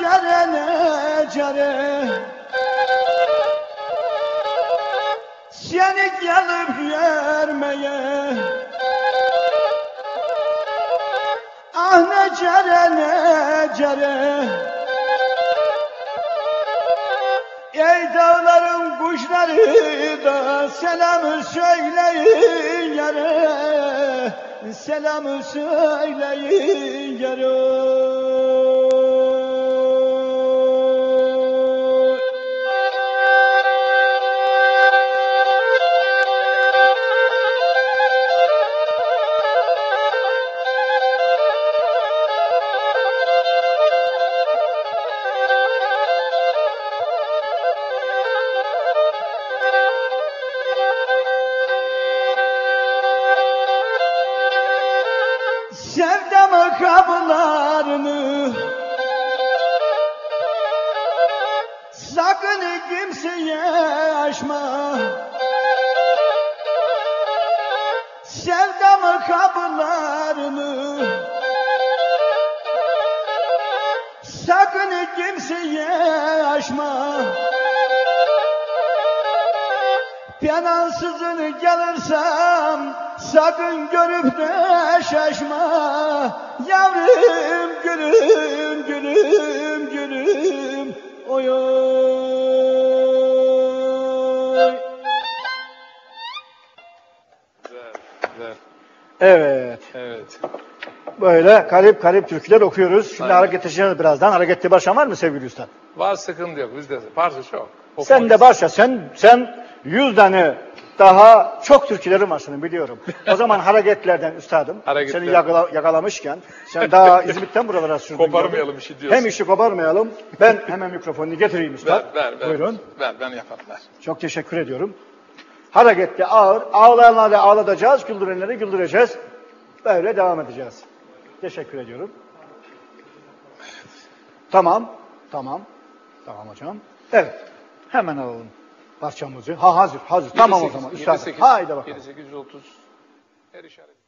necere necere Seni gelip yermeye. Ah necere necere Ey dağların kuşları da selamı söyleyin yere Selamı söyleyin yere böyle garip garip türküler okuyoruz. Şimdi Aynen. hareketleşeceğiz birazdan. Hareketli başlayan var mı sevgili usta? Var sıkıntı yok bizde. Parça çok. Sen de başla. Sen sen yüz tane daha çok türkülerin var senin biliyorum. O zaman hareketlerden üstadım. Hareketler. Seni yakala- yakalamışken sen daha İzmit'ten buralara sürdün. Koparmayalım işi diyorsun. Hem işi koparmayalım. Ben hemen mikrofonunu getireyim üstad. Ver, ver, ver. Buyurun. Ver, ben yaparım, ver. Çok teşekkür ediyorum. Hareketli ağır. Ağlayanları ağlatacağız. Güldürenleri güldüreceğiz. Böyle devam edeceğiz. Teşekkür ediyorum. Tamam. Tamam. Tamam hocam. Evet. Hemen alalım parçamızı. Ha hazır. Hazır. tamam o 7-8, zaman. Üstad. 7-8, Haydi bakalım. 7-8-130. Her işaret.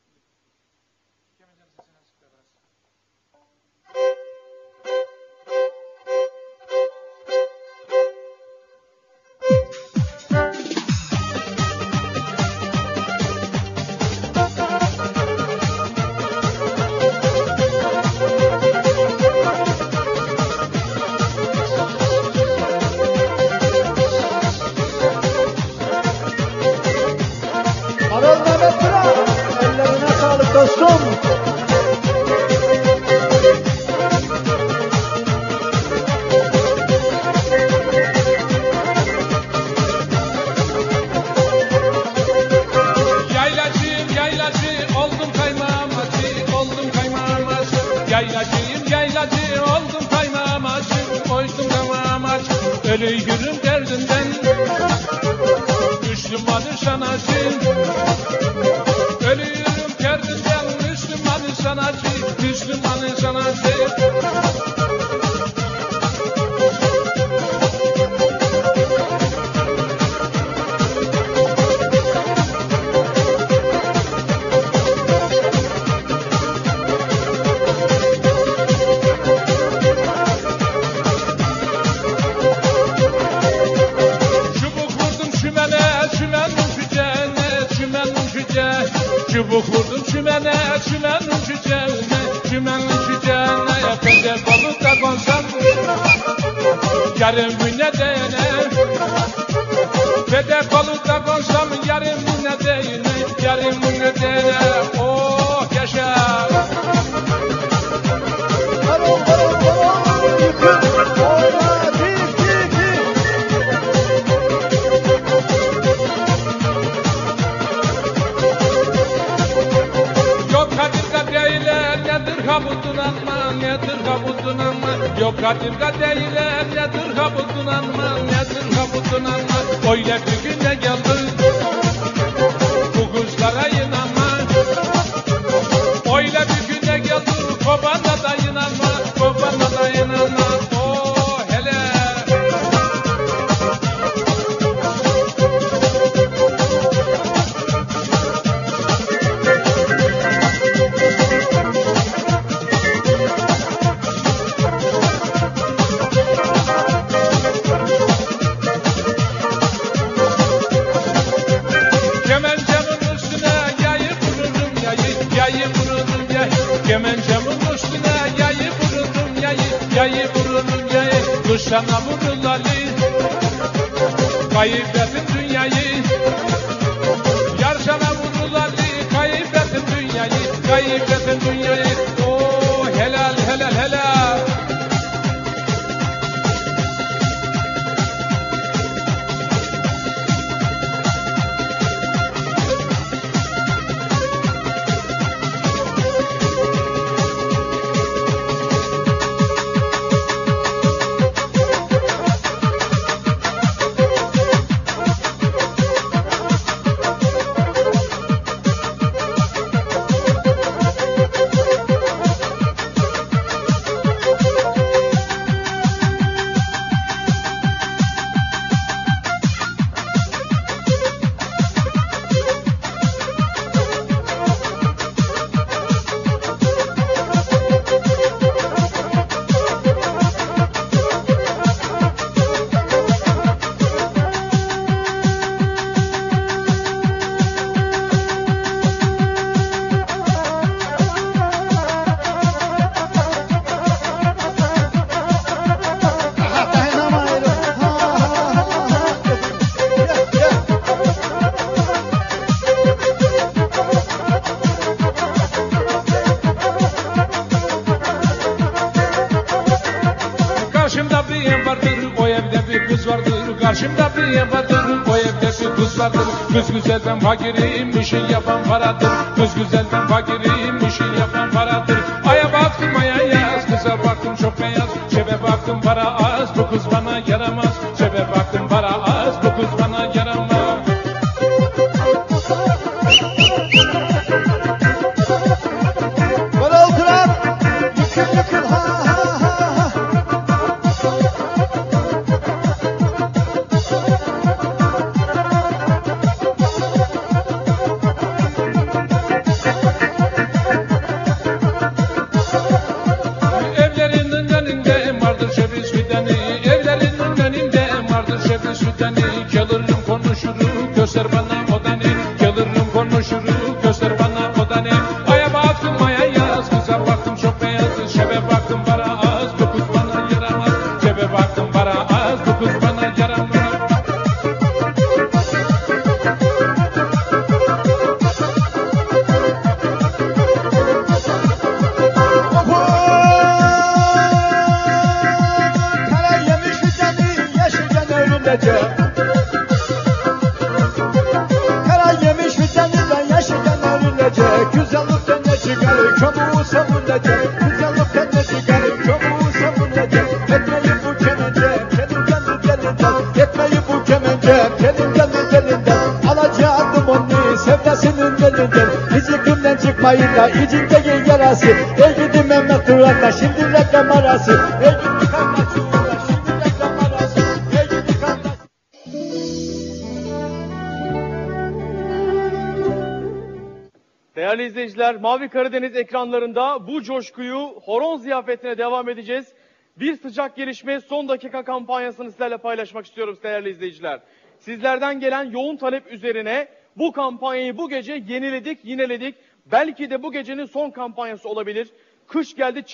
Kız güzel ben fakirim, işin yapan paradır. Kız güzel ben fakirim, yıkımdan çıkmayın da içindeki yarası. Ey gidi Mehmet Duran'la şimdi reklam arası. Ey gidi kardeşim. Değerli izleyiciler, Mavi Karadeniz ekranlarında bu coşkuyu horon ziyafetine devam edeceğiz. Bir sıcak gelişme son dakika kampanyasını sizlerle paylaşmak istiyorum değerli izleyiciler. Sizlerden gelen yoğun talep üzerine bu kampanyayı bu gece yeniledik, yineledik. Belki de bu gecenin son kampanyası olabilir. Kış geldi,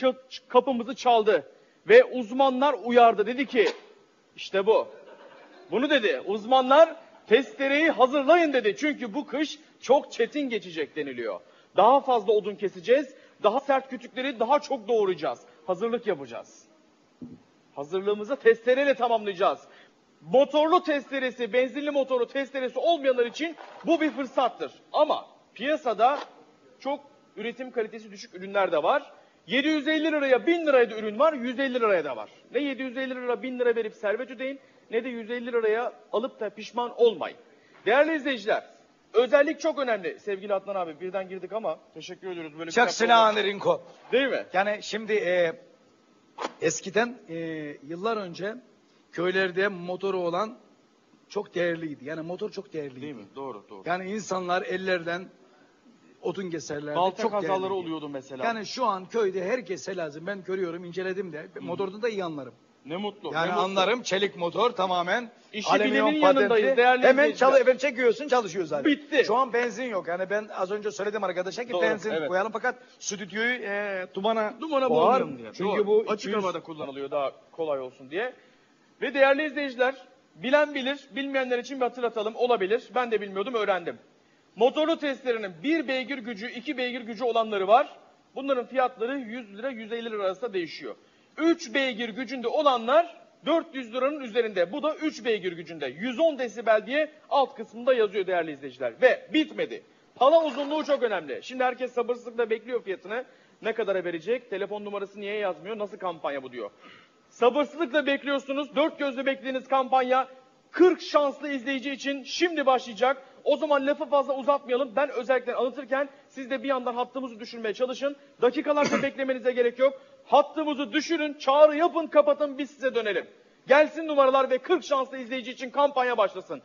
kapımızı çaldı ve uzmanlar uyardı. Dedi ki, işte bu. Bunu dedi. Uzmanlar testereyi hazırlayın dedi. Çünkü bu kış çok çetin geçecek deniliyor. Daha fazla odun keseceğiz. Daha sert kütükleri daha çok doğuracağız. Hazırlık yapacağız. Hazırlığımızı testereyle tamamlayacağız. Motorlu testeresi, benzinli motorlu testeresi olmayanlar için bu bir fırsattır. Ama piyasada çok üretim kalitesi düşük ürünler de var. 750 liraya 1000 liraya da ürün var, 150 liraya da var. Ne 750 lira 1000 lira verip servet ödeyin ne de 150 liraya alıp da pişman olmayın. Değerli izleyiciler, özellik çok önemli. Sevgili Adnan abi birden girdik ama teşekkür ediyoruz böyle Çok silahını Rinko. Değil mi? Yani şimdi e, eskiden e, yıllar önce köylerde motoru olan çok değerliydi. Yani motor çok değerliydi. Değil mi? Doğru, doğru. Yani insanlar ellerden odun keserlerdi. Çok kazaları değerliydi. oluyordu mesela. Yani şu an köyde herkese lazım. Ben görüyorum, inceledim de. Motorda da iyi anlarım. Ne mutlu. Yani ne mutlu. anlarım çelik motor tamamen. İşi bilenin yanındayız, değerli Hemen çalı, hemen çekiyorsun çalışıyor zaten. Bitti. Şu an benzin yok. Yani ben az önce söyledim arkadaşa ki Doğru, benzin evet. koyalım fakat stüdyoyu e, dumana, Dumana boğar. diye. Çünkü Doğru. bu açık 200 havada kullanılıyor daha kolay olsun diye. Ve değerli izleyiciler, bilen bilir, bilmeyenler için bir hatırlatalım. Olabilir. Ben de bilmiyordum, öğrendim. Motorlu testlerinin bir beygir gücü, iki beygir gücü olanları var. Bunların fiyatları 100 lira, 150 lira arasında değişiyor. 3 beygir gücünde olanlar 400 liranın üzerinde. Bu da 3 beygir gücünde. 110 desibel diye alt kısmında yazıyor değerli izleyiciler. Ve bitmedi. Pala uzunluğu çok önemli. Şimdi herkes sabırsızlıkla bekliyor fiyatını. Ne kadara verecek? Telefon numarası niye yazmıyor? Nasıl kampanya bu diyor. Sabırsızlıkla bekliyorsunuz. Dört gözle beklediğiniz kampanya 40 şanslı izleyici için şimdi başlayacak. O zaman lafı fazla uzatmayalım. Ben özellikle anlatırken siz de bir yandan hattımızı düşürmeye çalışın. Dakikalarca beklemenize gerek yok. Hattımızı düşürün, çağrı yapın, kapatın biz size dönelim. Gelsin numaralar ve 40 şanslı izleyici için kampanya başlasın.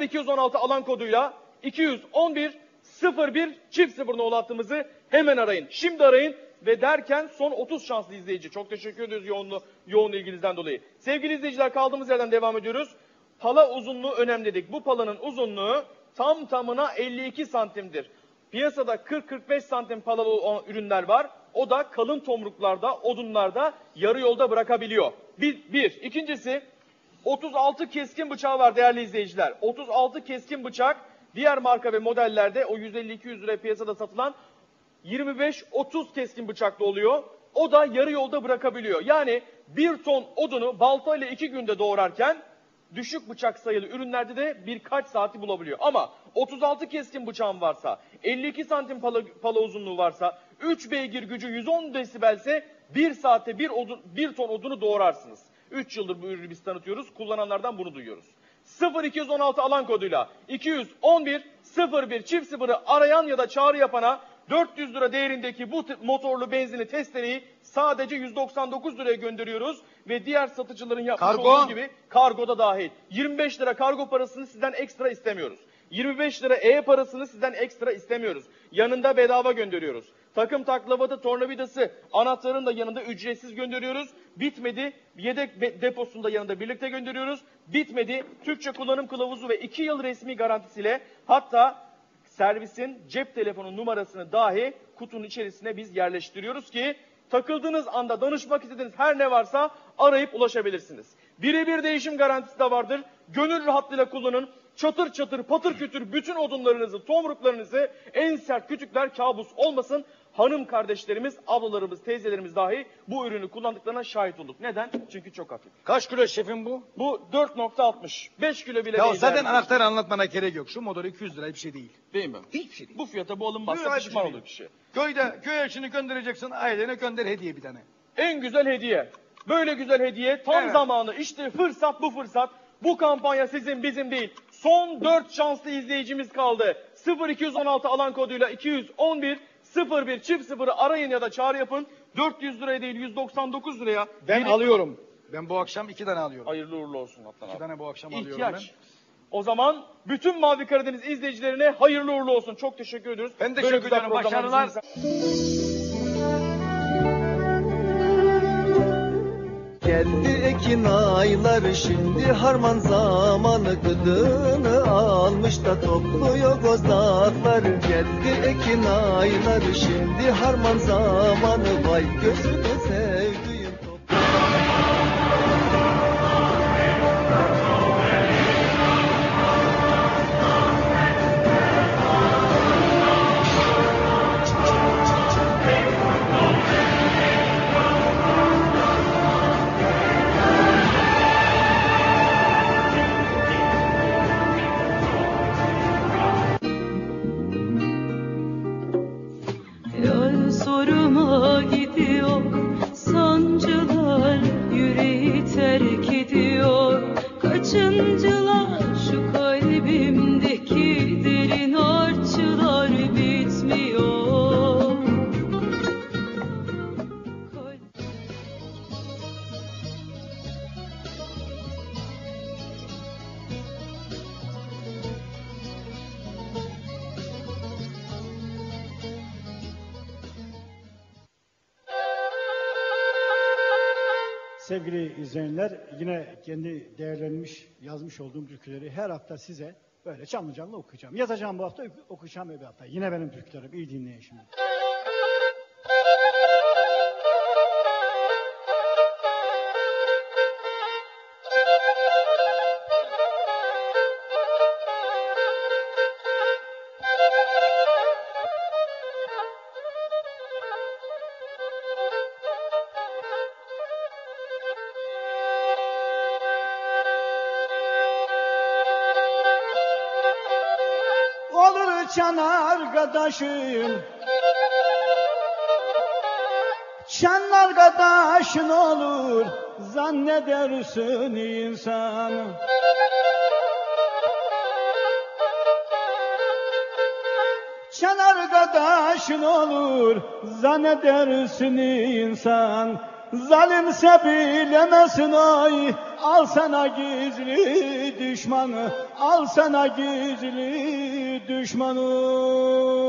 0216 alan koduyla 211 01 çift sıfır nolu hattımızı hemen arayın. Şimdi arayın ve derken son 30 şanslı izleyici. Çok teşekkür ediyoruz yoğunlu, yoğun ilginizden dolayı. Sevgili izleyiciler kaldığımız yerden devam ediyoruz. Pala uzunluğu önemli dedik. Bu palanın uzunluğu tam tamına 52 santimdir. Piyasada 40-45 santim palalı ürünler var. O da kalın tomruklarda, odunlarda yarı yolda bırakabiliyor. Bir, bir. İkincisi 36 keskin bıçağı var değerli izleyiciler. 36 keskin bıçak diğer marka ve modellerde o 150-200 liraya piyasada satılan 25-30 keskin bıçaklı oluyor. O da yarı yolda bırakabiliyor. Yani bir ton odunu baltayla iki günde doğrarken düşük bıçak sayılı ürünlerde de birkaç saati bulabiliyor. Ama 36 keskin bıçağın varsa, 52 santim pala, pala uzunluğu varsa, 3 beygir gücü 110 desibelse 1 saatte 1, odun, 1 ton odunu doğrarsınız. 3 yıldır bu ürünü biz tanıtıyoruz. Kullananlardan bunu duyuyoruz. 0216 alan koduyla 211 01 çift sıfırı arayan ya da çağrı yapana 400 lira değerindeki bu motorlu benzinli testereyi sadece 199 liraya gönderiyoruz ve diğer satıcıların yapmış Kargo? olduğu gibi kargoda dahil. 25 lira kargo parasını sizden ekstra istemiyoruz. 25 lira E parasını sizden ekstra istemiyoruz. Yanında bedava gönderiyoruz. Takım taklavatı, tornavidası, anahtarını da yanında ücretsiz gönderiyoruz. Bitmedi. Yedek deposunu da yanında birlikte gönderiyoruz. Bitmedi. Türkçe kullanım kılavuzu ve 2 yıl resmi garantisiyle hatta servisin cep telefonu numarasını dahi kutunun içerisine biz yerleştiriyoruz ki takıldığınız anda danışmak istediğiniz her ne varsa arayıp ulaşabilirsiniz. Birebir değişim garantisi de vardır. Gönül rahatlığıyla kullanın. Çatır çatır patır kütür bütün odunlarınızı, tomruklarınızı en sert kütükler kabus olmasın. Hanım kardeşlerimiz, ablalarımız, teyzelerimiz dahi bu ürünü kullandıklarına şahit olduk. Neden? Çünkü çok hafif. Kaç kilo şefim bu? Bu 4.60. 5 kilo bile Ya değil. zaten yani. anahtarı anlatmana gerek yok. Şu motor 200 lira bir şey değil. Değil mi? Hiçbir şey değil. Bu fiyata bu alınmazsa Buyur, pişman hadi. olur kişi. Köyde köy eşini göndereceksin ailene gönder hediye bir tane. En güzel hediye. Böyle güzel hediye tam Evet. zamanı. İşte fırsat bu fırsat. Bu kampanya sizin bizim değil. Son 4 şanslı izleyicimiz kaldı. 0216 alan koduyla 211 01 çift sıfırı arayın ya da çağrı yapın. 400 liraya değil 199 liraya. Ben Biri- alıyorum. Ben bu akşam iki tane alıyorum. Hayırlı uğurlu olsun Atlan İki abi. tane bu akşam alıyorum İhtiyaç. O zaman bütün Mavi Karadeniz izleyicilerine hayırlı uğurlu olsun. Çok teşekkür ediyoruz. Ben Böyle teşekkür güzel ederim. programlarınızı Başarılar. Geldi ekin ayları şimdi harman zamanı gıdını almış da topluyor gozlakları Geldi ekin ayları şimdi harman zamanı vay gözünü sevdiğim izleyenler yine kendi değerlenmiş yazmış olduğum türküleri her hafta size böyle canlı canlı okuyacağım. Yazacağım bu hafta okuyacağım öbür hafta. Yine benim türkülerim iyi dinleyin şimdi. Arkadaşım. Çan arkadaşın olur Zannedersin insan. Çan arkadaşın olur Zannedersin insan. Zalimse bilemesin oy Al sana gizli düşmanı Al sana gizli düşmanı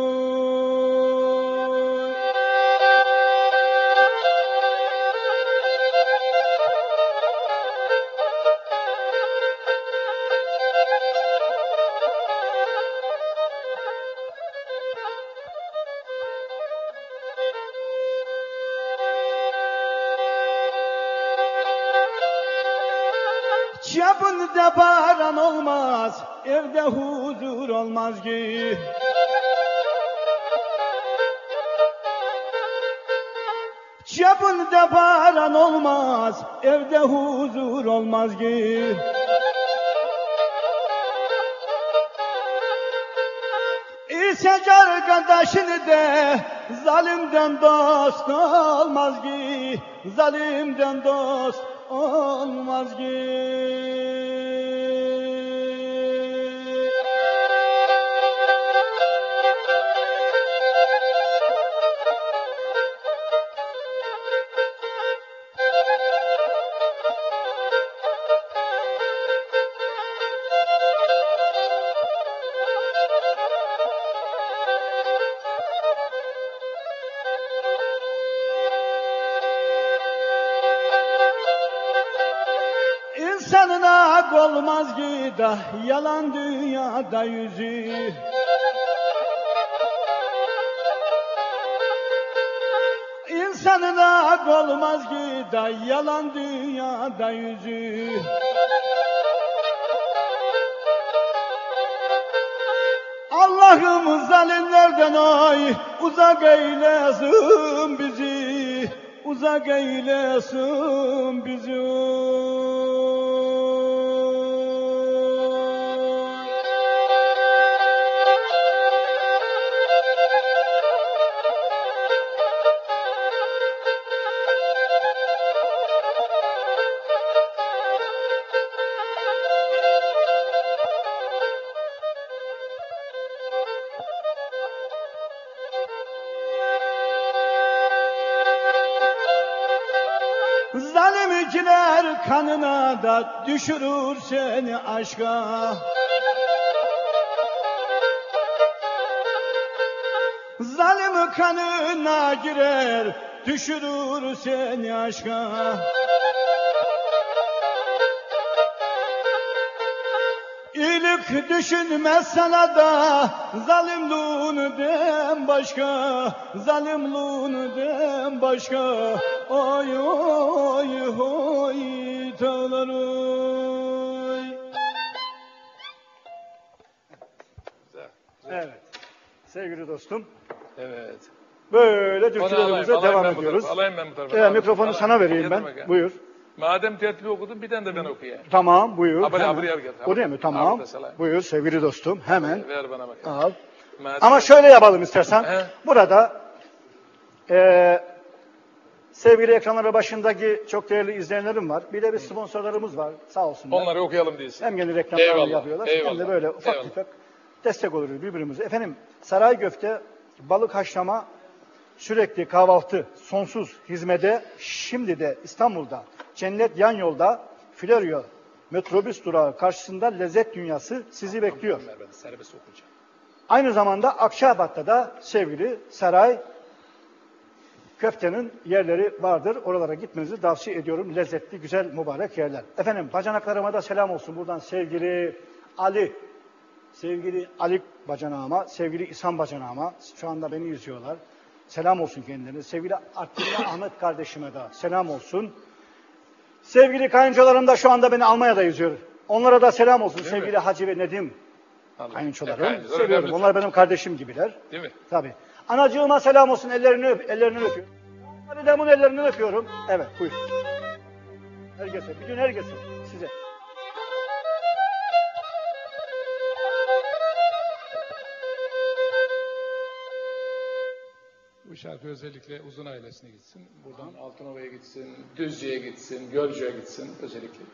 evde huzur olmaz ki. Çapında paran olmaz, evde huzur olmaz ki. İsek arkadaşını de zalimden dost olmaz ki zalimden dost olmaz ki yalan dünyada yüzü. İnsanın hak olmaz ki da yalan dünyada yüzü. Allah'ım zalimlerden ay uzak eylesin bizi uzak eylesin bizi düşürür seni aşka. Zalim kanına girer, düşürür seni aşka. İyilik düşünmez sana da zalimluğundan başka zalimluğundan başka oy oy oy Sevgili dostum Evet. böyle türkülerimize devam ben ediyoruz. tarafa, Alayım ben bu tarafa. Alayım, mikrofonu alayım. sana vereyim ben. bakayım. Buyur. Madem tertli okudun bir tane de ben okuyayım. Tamam buyur. Abone- abone gel. Oraya mı? Tamam. Buyur sevgili dostum. Hemen. Ver bana bakayım. Al. Madem- Ama şöyle yapalım istersen. He. Burada eee sevgili ekranları başındaki çok değerli izleyenlerim var. Bir de bir sponsorlarımız var. Sağ olsunlar. Onları okuyalım diyorsun. Hem reklamlarını Eyvallah, yapıyorlar hem de eyvallah, böyle ufak eyvallah. tefek destek oluruz birbirimize. Efendim saray göfte, balık haşlama, sürekli kahvaltı, sonsuz hizmede şimdi de İstanbul'da Cennet yan yolda Floryo metrobüs durağı karşısında lezzet dünyası sizi bekliyor. Serbest okuyacağım. Aynı zamanda Akçabat'ta da sevgili Saray köftenin yerleri vardır. Oralara gitmenizi tavsiye ediyorum. Lezzetli, güzel, mübarek yerler. Efendim bacanaklarıma da selam olsun buradan sevgili Ali. Sevgili Ali bacanağıma, sevgili İhsan bacanağıma şu anda beni izliyorlar. Selam olsun kendilerine. Sevgili Atilla Ahmet kardeşime de selam olsun. Sevgili kayınçolarım da şu anda beni Almanya'da izliyor. Onlara da selam olsun sevgili Hacı ve Nedim Anladım. kayınçolarım. E, kayınçolar Seviyorum. önemli. Onlar benim kardeşim gibiler. Değil mi? Tabii. Anacığıma selam olsun. Ellerini öp, ellerini öpüyorum. Validemın ellerini öpüyorum. Evet, buyur. Herkese, bütün herkese, size. Şarkı özellikle uzun ailesine gitsin. Buradan Altınova'ya gitsin, Düzce'ye gitsin, Gölcük'e gitsin özellikle.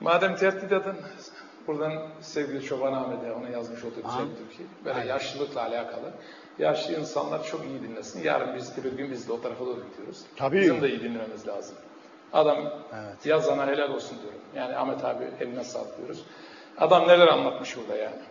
Madem tehdit edin, buradan sevgili Çoban Ahmet'e ona yazmış olduğu güzel bir türkü. Böyle yaşlılıkla alakalı. Yaşlı insanlar çok iyi dinlesin. Yarın biz bir gün biz de o tarafa doğru gidiyoruz. Tabii. Bizim de iyi dinlememiz lazım. Adam yazana helal olsun diyorum. Yani Ahmet abi eline sağlık diyoruz. Adam neler anlatmış burada yani.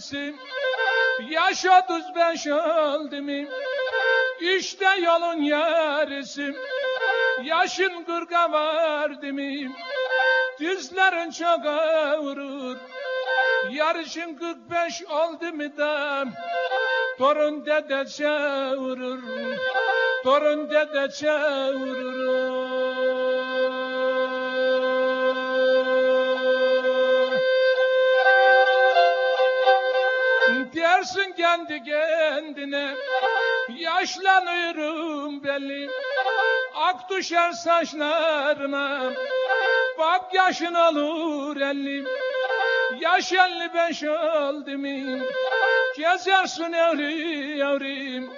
Sarısı Yaş otuz beş mu İşte yolun yarısı. Yaşın kırka vardı mı Dizlerin çok ağrır. Yarışın kırk beş oldu mu da Torun dede çağırır. Torun dede çağırır Dersin kendi kendine. Yaşlanıyorum belli. Ak düşer saçlarına Bak yaşın olur elli. Yaş elli beş oldu mu Gezersin evri yavrim.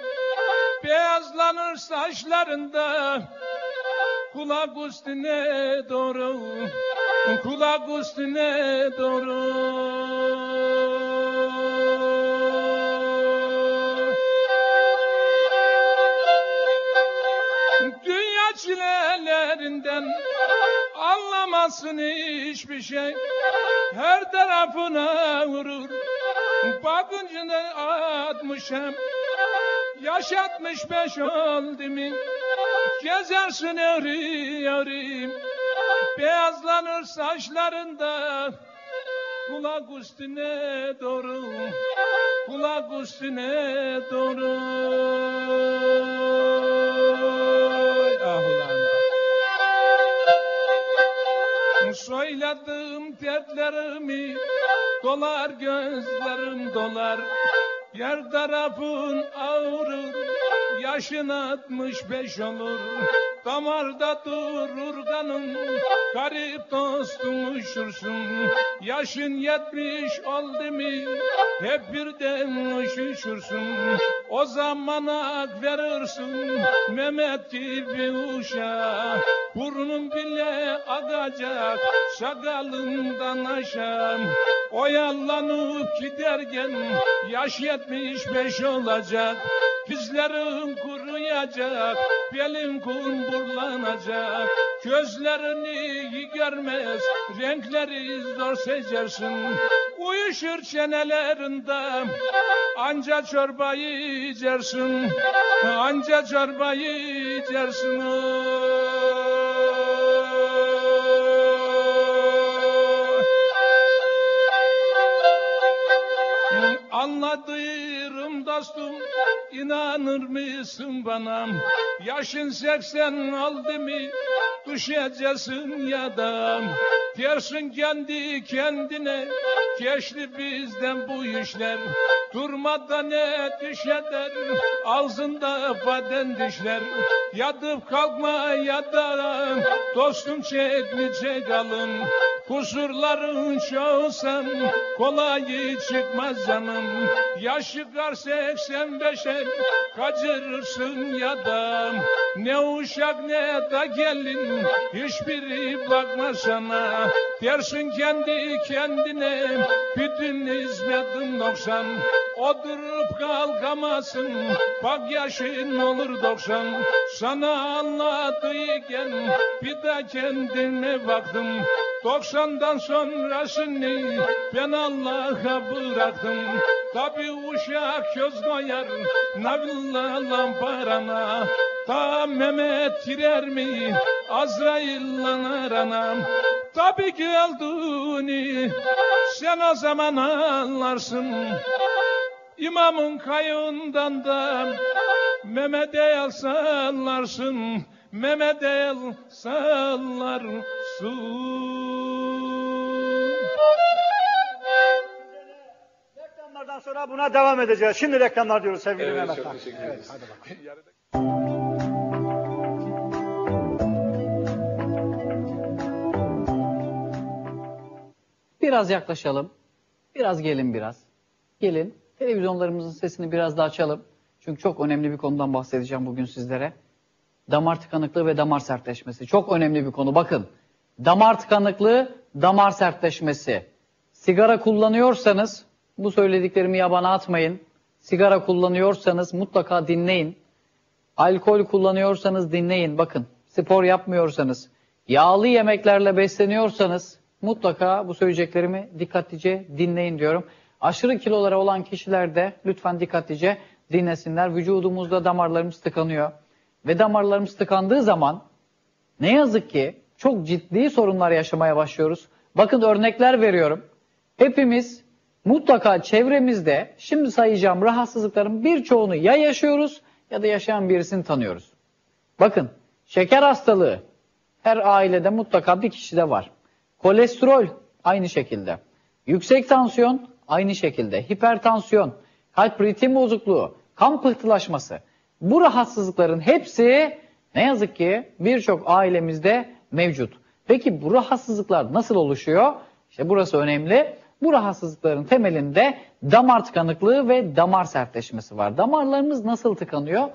Beyazlanır saçlarında. Kulak üstüne doğru. Kulak üstüne doğru çilelerinden anlamazsın hiçbir şey. Her tarafına vurur. Bakınca da atmışım. Yaş 65 oldu mu? Gezersin evri yavrim. Beyazlanır saçlarında. Kulak üstüne doğru. Kulak üstüne doğru. Söyledim dertlerimi Dolar gözlerim dolar. Yer tarafın ağrır Yaşın altmış beş olur. Damarda durur kanın Garip dostum üşürsün Yaşın yetmiş oldu mu Hep birden üşüşürsün O zaman ak verirsin Mehmet gibi uşağı Burnun bile akacak Sakalından aşağı Oyalanıp giderken Yaş yetmiş beş olacak. Dizlerin kuruyacak Belin kumburlanacak Gözlerini görmez Renkleri zor seçersin Uyuşur çenelerinde. Anca çorbayı içersin Anca çorbayı içersin. Anladığım dostum inanır mısın bana? Yaşın seksen oldu mu düşeceksin ya da Dersin kendi kendine. Geçti bizden bu işler. Durmadan ne düşeder ağzında baden dişler. Yatıp kalkma ya da Dostum çekmeyecek alın Kusurların çoğusan kolay çıkmaz canım. Yaşı kar 85'e kaçırırsın ya da Ne uşak ne da gelin. Hiçbiri bakma sana Dersin kendi kendine. Bütün hizmetin 90 Oturup kalkamazsın. Bak yaşın olur 90 Sana anlatıyken bir de kendime baktım 90'dan sonrasını ben Allah'a bıraktım. Tabi uşak göz koyar navilla lamparana Ta Mehmet girer mi Azrail'le arana. Tabi geldiğini sen o zaman anlarsın. İmamın kayığından da Mehmet el sallarsın Mehmet el sallarsın Reklamlardan sonra buna devam edeceğiz. Şimdi reklamlar diyoruz sevgili Evet, Mehmet çok teşekkür Evet, ederiz. hadi bakalım. Biraz yaklaşalım. Biraz gelin biraz. Gelin. Televizyonlarımızın sesini biraz da açalım. Çünkü çok önemli bir konudan bahsedeceğim bugün sizlere. Damar tıkanıklığı ve damar sertleşmesi. Çok önemli bir konu. Bakın. Damar tıkanıklığı, damar sertleşmesi. Sigara kullanıyorsanız bu söylediklerimi yabana atmayın. Sigara kullanıyorsanız mutlaka dinleyin. Alkol kullanıyorsanız dinleyin. Bakın spor yapmıyorsanız, yağlı yemeklerle besleniyorsanız mutlaka bu söyleyeceklerimi dikkatlice dinleyin diyorum. Aşırı kilolara olan kişiler de lütfen dikkatlice dinlesinler. Vücudumuzda damarlarımız tıkanıyor. Ve damarlarımız tıkandığı zaman ne yazık ki çok ciddi sorunlar yaşamaya başlıyoruz. Bakın örnekler veriyorum. Hepimiz mutlaka çevremizde şimdi sayacağım rahatsızlıkların birçoğunu ya yaşıyoruz ya da yaşayan birisini tanıyoruz. Bakın şeker hastalığı her ailede mutlaka bir kişide var. Kolesterol aynı şekilde. Yüksek tansiyon aynı şekilde. Hipertansiyon, kalp ritim bozukluğu, kan pıhtılaşması. Bu rahatsızlıkların hepsi ne yazık ki birçok ailemizde mevcut. Peki bu rahatsızlıklar nasıl oluşuyor? İşte burası önemli. Bu rahatsızlıkların temelinde damar tıkanıklığı ve damar sertleşmesi var. Damarlarımız nasıl tıkanıyor?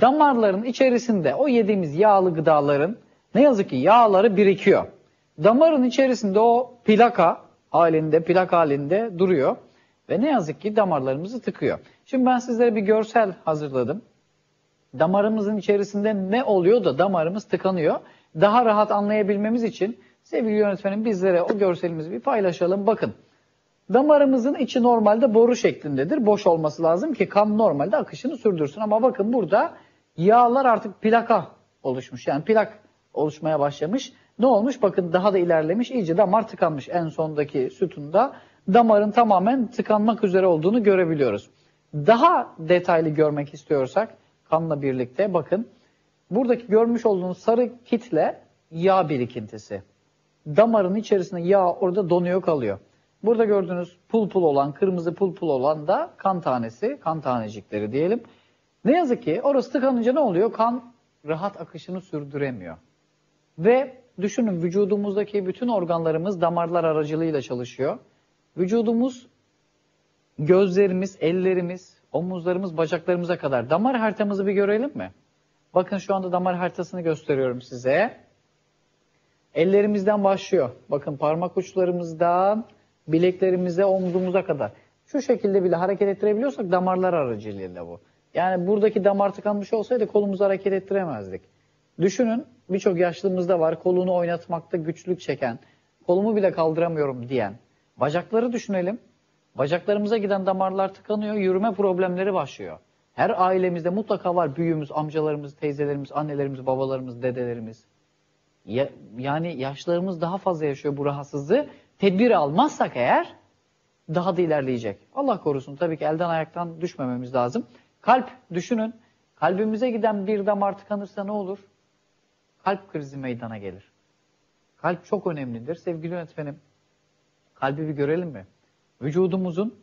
Damarların içerisinde o yediğimiz yağlı gıdaların ne yazık ki yağları birikiyor. Damarın içerisinde o plaka halinde, plak halinde duruyor ve ne yazık ki damarlarımızı tıkıyor. Şimdi ben sizlere bir görsel hazırladım. Damarımızın içerisinde ne oluyor da damarımız tıkanıyor? Daha rahat anlayabilmemiz için sevgili yönetmenim bizlere o görselimizi bir paylaşalım. Bakın damarımızın içi normalde boru şeklindedir. Boş olması lazım ki kan normalde akışını sürdürsün. Ama bakın burada yağlar artık plaka oluşmuş. Yani plak oluşmaya başlamış. Ne olmuş? Bakın daha da ilerlemiş. İyice damar tıkanmış en sondaki sütunda. Damarın tamamen tıkanmak üzere olduğunu görebiliyoruz. Daha detaylı görmek istiyorsak kanla birlikte bakın. Buradaki görmüş olduğunuz sarı kitle yağ birikintisi. Damarın içerisinde yağ orada donuyor kalıyor. Burada gördüğünüz pul pul olan, kırmızı pul pul olan da kan tanesi, kan tanecikleri diyelim. Ne yazık ki orası tıkanınca ne oluyor? Kan rahat akışını sürdüremiyor. Ve düşünün vücudumuzdaki bütün organlarımız damarlar aracılığıyla çalışıyor. Vücudumuz, gözlerimiz, ellerimiz, omuzlarımız, bacaklarımıza kadar damar haritamızı bir görelim mi? Bakın şu anda damar haritasını gösteriyorum size. Ellerimizden başlıyor. Bakın parmak uçlarımızdan bileklerimize, omzumuza kadar. Şu şekilde bile hareket ettirebiliyorsak damarlar aracılığıyla bu. Yani buradaki damar tıkanmış olsaydı kolumuzu hareket ettiremezdik. Düşünün birçok yaşlımızda var kolunu oynatmakta güçlük çeken, kolumu bile kaldıramıyorum diyen. Bacakları düşünelim. Bacaklarımıza giden damarlar tıkanıyor, yürüme problemleri başlıyor. Her ailemizde mutlaka var büyüğümüz, amcalarımız, teyzelerimiz, annelerimiz, babalarımız, dedelerimiz. Ya, yani yaşlarımız daha fazla yaşıyor bu rahatsızlığı. Tedbir almazsak eğer daha da ilerleyecek. Allah korusun tabii ki elden ayaktan düşmememiz lazım. Kalp düşünün. Kalbimize giden bir damar tıkanırsa ne olur? Kalp krizi meydana gelir. Kalp çok önemlidir. Sevgili yönetmenim, kalbi bir görelim mi? Vücudumuzun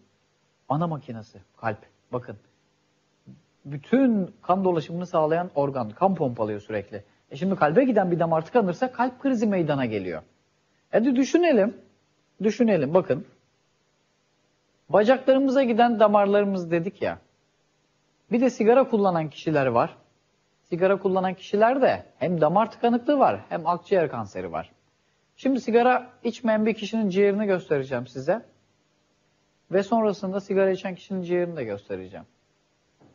ana makinesi kalp. Bakın bütün kan dolaşımını sağlayan organ. Kan pompalıyor sürekli. E şimdi kalbe giden bir damar tıkanırsa kalp krizi meydana geliyor. Hadi düşünelim. Düşünelim bakın. Bacaklarımıza giden damarlarımız dedik ya. Bir de sigara kullanan kişiler var. Sigara kullanan kişilerde hem damar tıkanıklığı var hem akciğer kanseri var. Şimdi sigara içmeyen bir kişinin ciğerini göstereceğim size. Ve sonrasında sigara içen kişinin ciğerini de göstereceğim.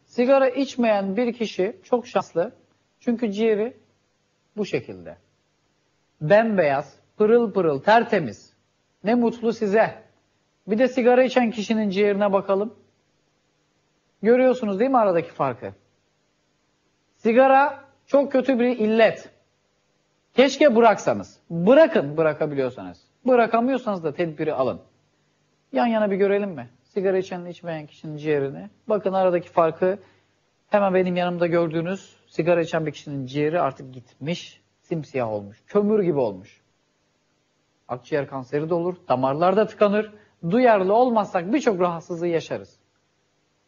Sigara içmeyen bir kişi çok şanslı. Çünkü ciğeri bu şekilde. Bembeyaz, pırıl pırıl, tertemiz. Ne mutlu size. Bir de sigara içen kişinin ciğerine bakalım. Görüyorsunuz değil mi aradaki farkı? Sigara çok kötü bir illet. Keşke bıraksanız. Bırakın bırakabiliyorsanız. Bırakamıyorsanız da tedbiri alın. Yan yana bir görelim mi? Sigara içen içmeyen kişinin ciğerini. Bakın aradaki farkı hemen benim yanımda gördüğünüz sigara içen bir kişinin ciğeri artık gitmiş, simsiyah olmuş, kömür gibi olmuş. Akciğer kanseri de olur, damarlarda tıkanır. Duyarlı olmazsak birçok rahatsızlığı yaşarız.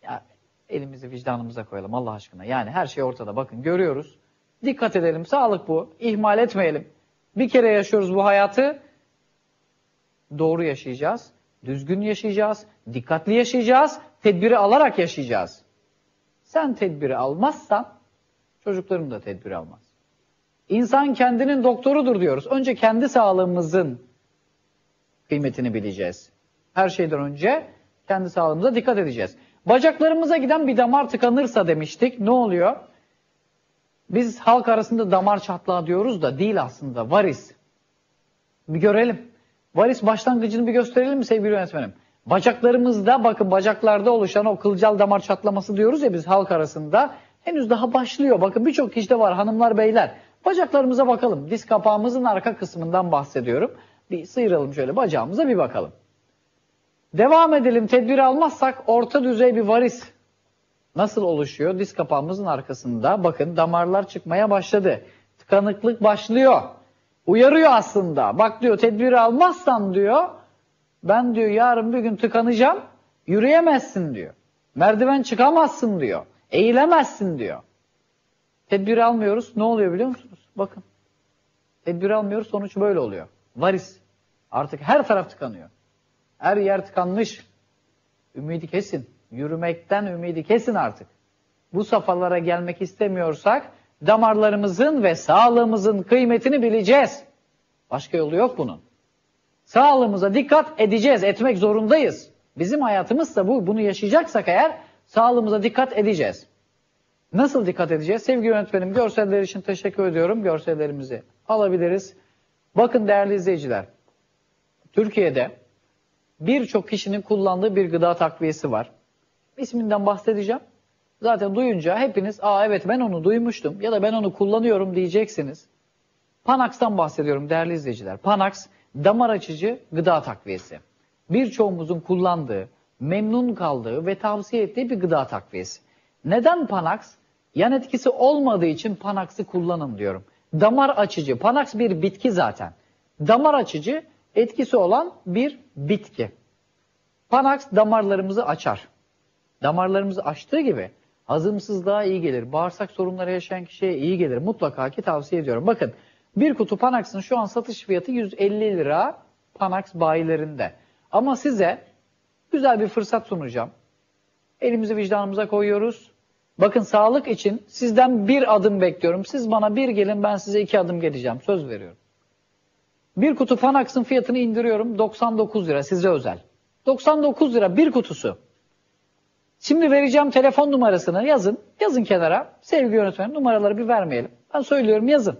Ya elimizi vicdanımıza koyalım Allah aşkına. Yani her şey ortada bakın görüyoruz. Dikkat edelim sağlık bu. İhmal etmeyelim. Bir kere yaşıyoruz bu hayatı. Doğru yaşayacağız. Düzgün yaşayacağız. Dikkatli yaşayacağız. Tedbiri alarak yaşayacağız. Sen tedbiri almazsan çocukların da tedbiri almaz. İnsan kendinin doktorudur diyoruz. Önce kendi sağlığımızın kıymetini bileceğiz. Her şeyden önce kendi sağlığımıza dikkat edeceğiz. Bacaklarımıza giden bir damar tıkanırsa demiştik. Ne oluyor? Biz halk arasında damar çatlağı diyoruz da değil aslında. Varis. Bir görelim. Varis başlangıcını bir gösterelim mi sevgili yönetmenim? Bacaklarımızda bakın bacaklarda oluşan o kılcal damar çatlaması diyoruz ya biz halk arasında. Henüz daha başlıyor. Bakın birçok kişide var hanımlar beyler. Bacaklarımıza bakalım. Diz kapağımızın arka kısmından bahsediyorum. Bir sıyıralım şöyle bacağımıza bir bakalım. Devam edelim. Tedbir almazsak orta düzey bir varis nasıl oluşuyor? Diz kapağımızın arkasında bakın damarlar çıkmaya başladı. Tıkanıklık başlıyor. Uyarıyor aslında. Bak diyor tedbir almazsan diyor ben diyor yarın bir gün tıkanacağım. Yürüyemezsin diyor. Merdiven çıkamazsın diyor. Eğilemezsin diyor. Tedbir almıyoruz. Ne oluyor biliyor musunuz? Bakın. Tedbir almıyoruz. Sonuç böyle oluyor. Varis. Artık her taraf tıkanıyor. Her yer tıkanmış. Ümidi kesin. Yürümekten ümidi kesin artık. Bu safhalara gelmek istemiyorsak damarlarımızın ve sağlığımızın kıymetini bileceğiz. Başka yolu yok bunun. Sağlığımıza dikkat edeceğiz, etmek zorundayız. Bizim hayatımız da bu. Bunu yaşayacaksak eğer sağlığımıza dikkat edeceğiz. Nasıl dikkat edeceğiz? Sevgili yönetmenim görseller için teşekkür ediyorum. Görsellerimizi alabiliriz. Bakın değerli izleyiciler. Türkiye'de birçok kişinin kullandığı bir gıda takviyesi var. İsminden bahsedeceğim. Zaten duyunca hepiniz aa evet ben onu duymuştum ya da ben onu kullanıyorum diyeceksiniz. Panax'tan bahsediyorum değerli izleyiciler. Panax damar açıcı gıda takviyesi. Birçoğumuzun kullandığı, memnun kaldığı ve tavsiye ettiği bir gıda takviyesi. Neden Panax? Yan etkisi olmadığı için Panax'ı kullanın diyorum. Damar açıcı. Panax bir bitki zaten. Damar açıcı etkisi olan bir bitki. Panax damarlarımızı açar. Damarlarımızı açtığı gibi hazımsızlığa iyi gelir. Bağırsak sorunları yaşayan kişiye iyi gelir. Mutlaka ki tavsiye ediyorum. Bakın bir kutu Panax'ın şu an satış fiyatı 150 lira Panax bayilerinde. Ama size güzel bir fırsat sunacağım. Elimizi vicdanımıza koyuyoruz. Bakın sağlık için sizden bir adım bekliyorum. Siz bana bir gelin ben size iki adım geleceğim. Söz veriyorum. Bir kutu Panax'ın fiyatını indiriyorum. 99 lira size özel. 99 lira bir kutusu. Şimdi vereceğim telefon numarasını yazın. Yazın kenara. Sevgili yönetmenim numaraları bir vermeyelim. Ben söylüyorum yazın.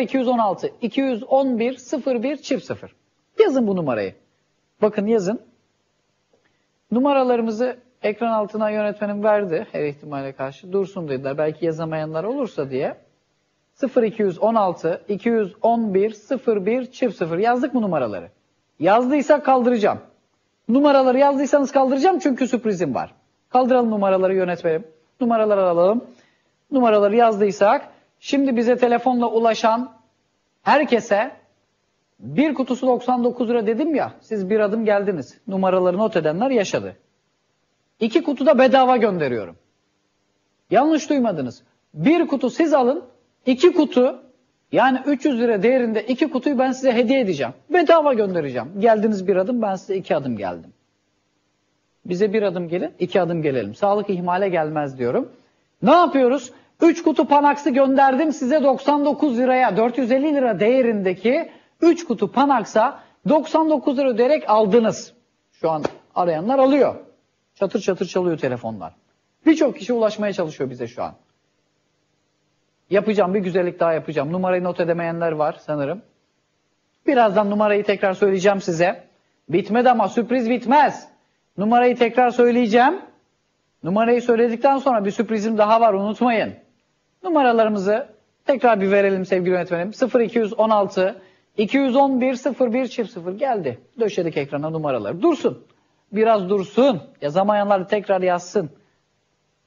0216 211 01 çift 0. Yazın bu numarayı. Bakın yazın. Numaralarımızı ekran altına yönetmenim verdi her ihtimale karşı. Dursun dediler. Belki yazamayanlar olursa diye. 0216 211 01 çift 0. Yazdık mı numaraları? Yazdıysa kaldıracağım. Numaraları yazdıysanız kaldıracağım çünkü sürprizim var. Kaldıralım numaraları yönetmenim. Numaraları alalım. Numaraları yazdıysak şimdi bize telefonla ulaşan herkese bir kutusu 99 lira dedim ya siz bir adım geldiniz. Numaraları not edenler yaşadı. İki kutu da bedava gönderiyorum. Yanlış duymadınız. Bir kutu siz alın, iki kutu yani 300 lira değerinde iki kutuyu ben size hediye edeceğim. Bedava göndereceğim. Geldiniz bir adım ben size iki adım geldim. Bize bir adım gelin, iki adım gelelim. Sağlık ihmale gelmez diyorum. Ne yapıyoruz? 3 kutu Panax'ı gönderdim size 99 liraya. 450 lira değerindeki 3 kutu Panax'a 99 lira ödeyerek aldınız. Şu an arayanlar alıyor. Çatır çatır çalıyor telefonlar. Birçok kişi ulaşmaya çalışıyor bize şu an. Yapacağım bir güzellik daha yapacağım. Numarayı not edemeyenler var sanırım. Birazdan numarayı tekrar söyleyeceğim size. Bitmedi ama sürpriz bitmez. Numarayı tekrar söyleyeceğim. Numarayı söyledikten sonra bir sürprizim daha var unutmayın. Numaralarımızı tekrar bir verelim sevgili yönetmenim. 0216 211 01 çift 0 geldi. Döşedik ekrana numaraları. Dursun. Biraz dursun. Yazamayanlar tekrar yazsın.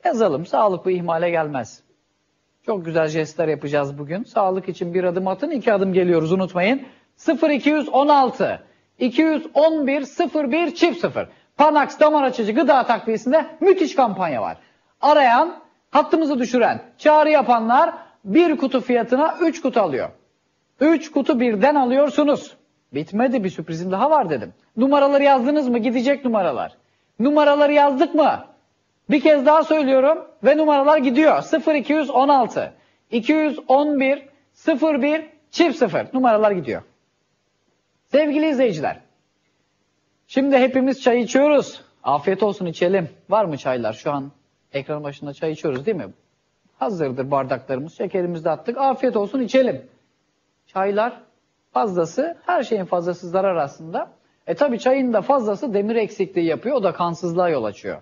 Yazalım. Sağlık bu ihmale gelmez. Çok güzel jestler yapacağız bugün. Sağlık için bir adım atın, iki adım geliyoruz unutmayın. 0216 211 01 çift 0. Panax damar açıcı gıda takviyesinde müthiş kampanya var. Arayan, hattımızı düşüren, çağrı yapanlar bir kutu fiyatına 3 kutu alıyor. 3 kutu birden alıyorsunuz. Bitmedi bir sürprizim daha var dedim. Numaraları yazdınız mı? Gidecek numaralar. Numaraları yazdık mı? Bir kez daha söylüyorum ve numaralar gidiyor. 0216 211 01 çift 0 numaralar gidiyor. Sevgili izleyiciler. Şimdi hepimiz çay içiyoruz. Afiyet olsun içelim. Var mı çaylar? Şu an ekran başında çay içiyoruz değil mi? Hazırdır bardaklarımız. Şekerimizi de attık. Afiyet olsun içelim. Çaylar fazlası, her şeyin fazlası zarar aslında. E tabi çayın da fazlası demir eksikliği yapıyor. O da kansızlığa yol açıyor.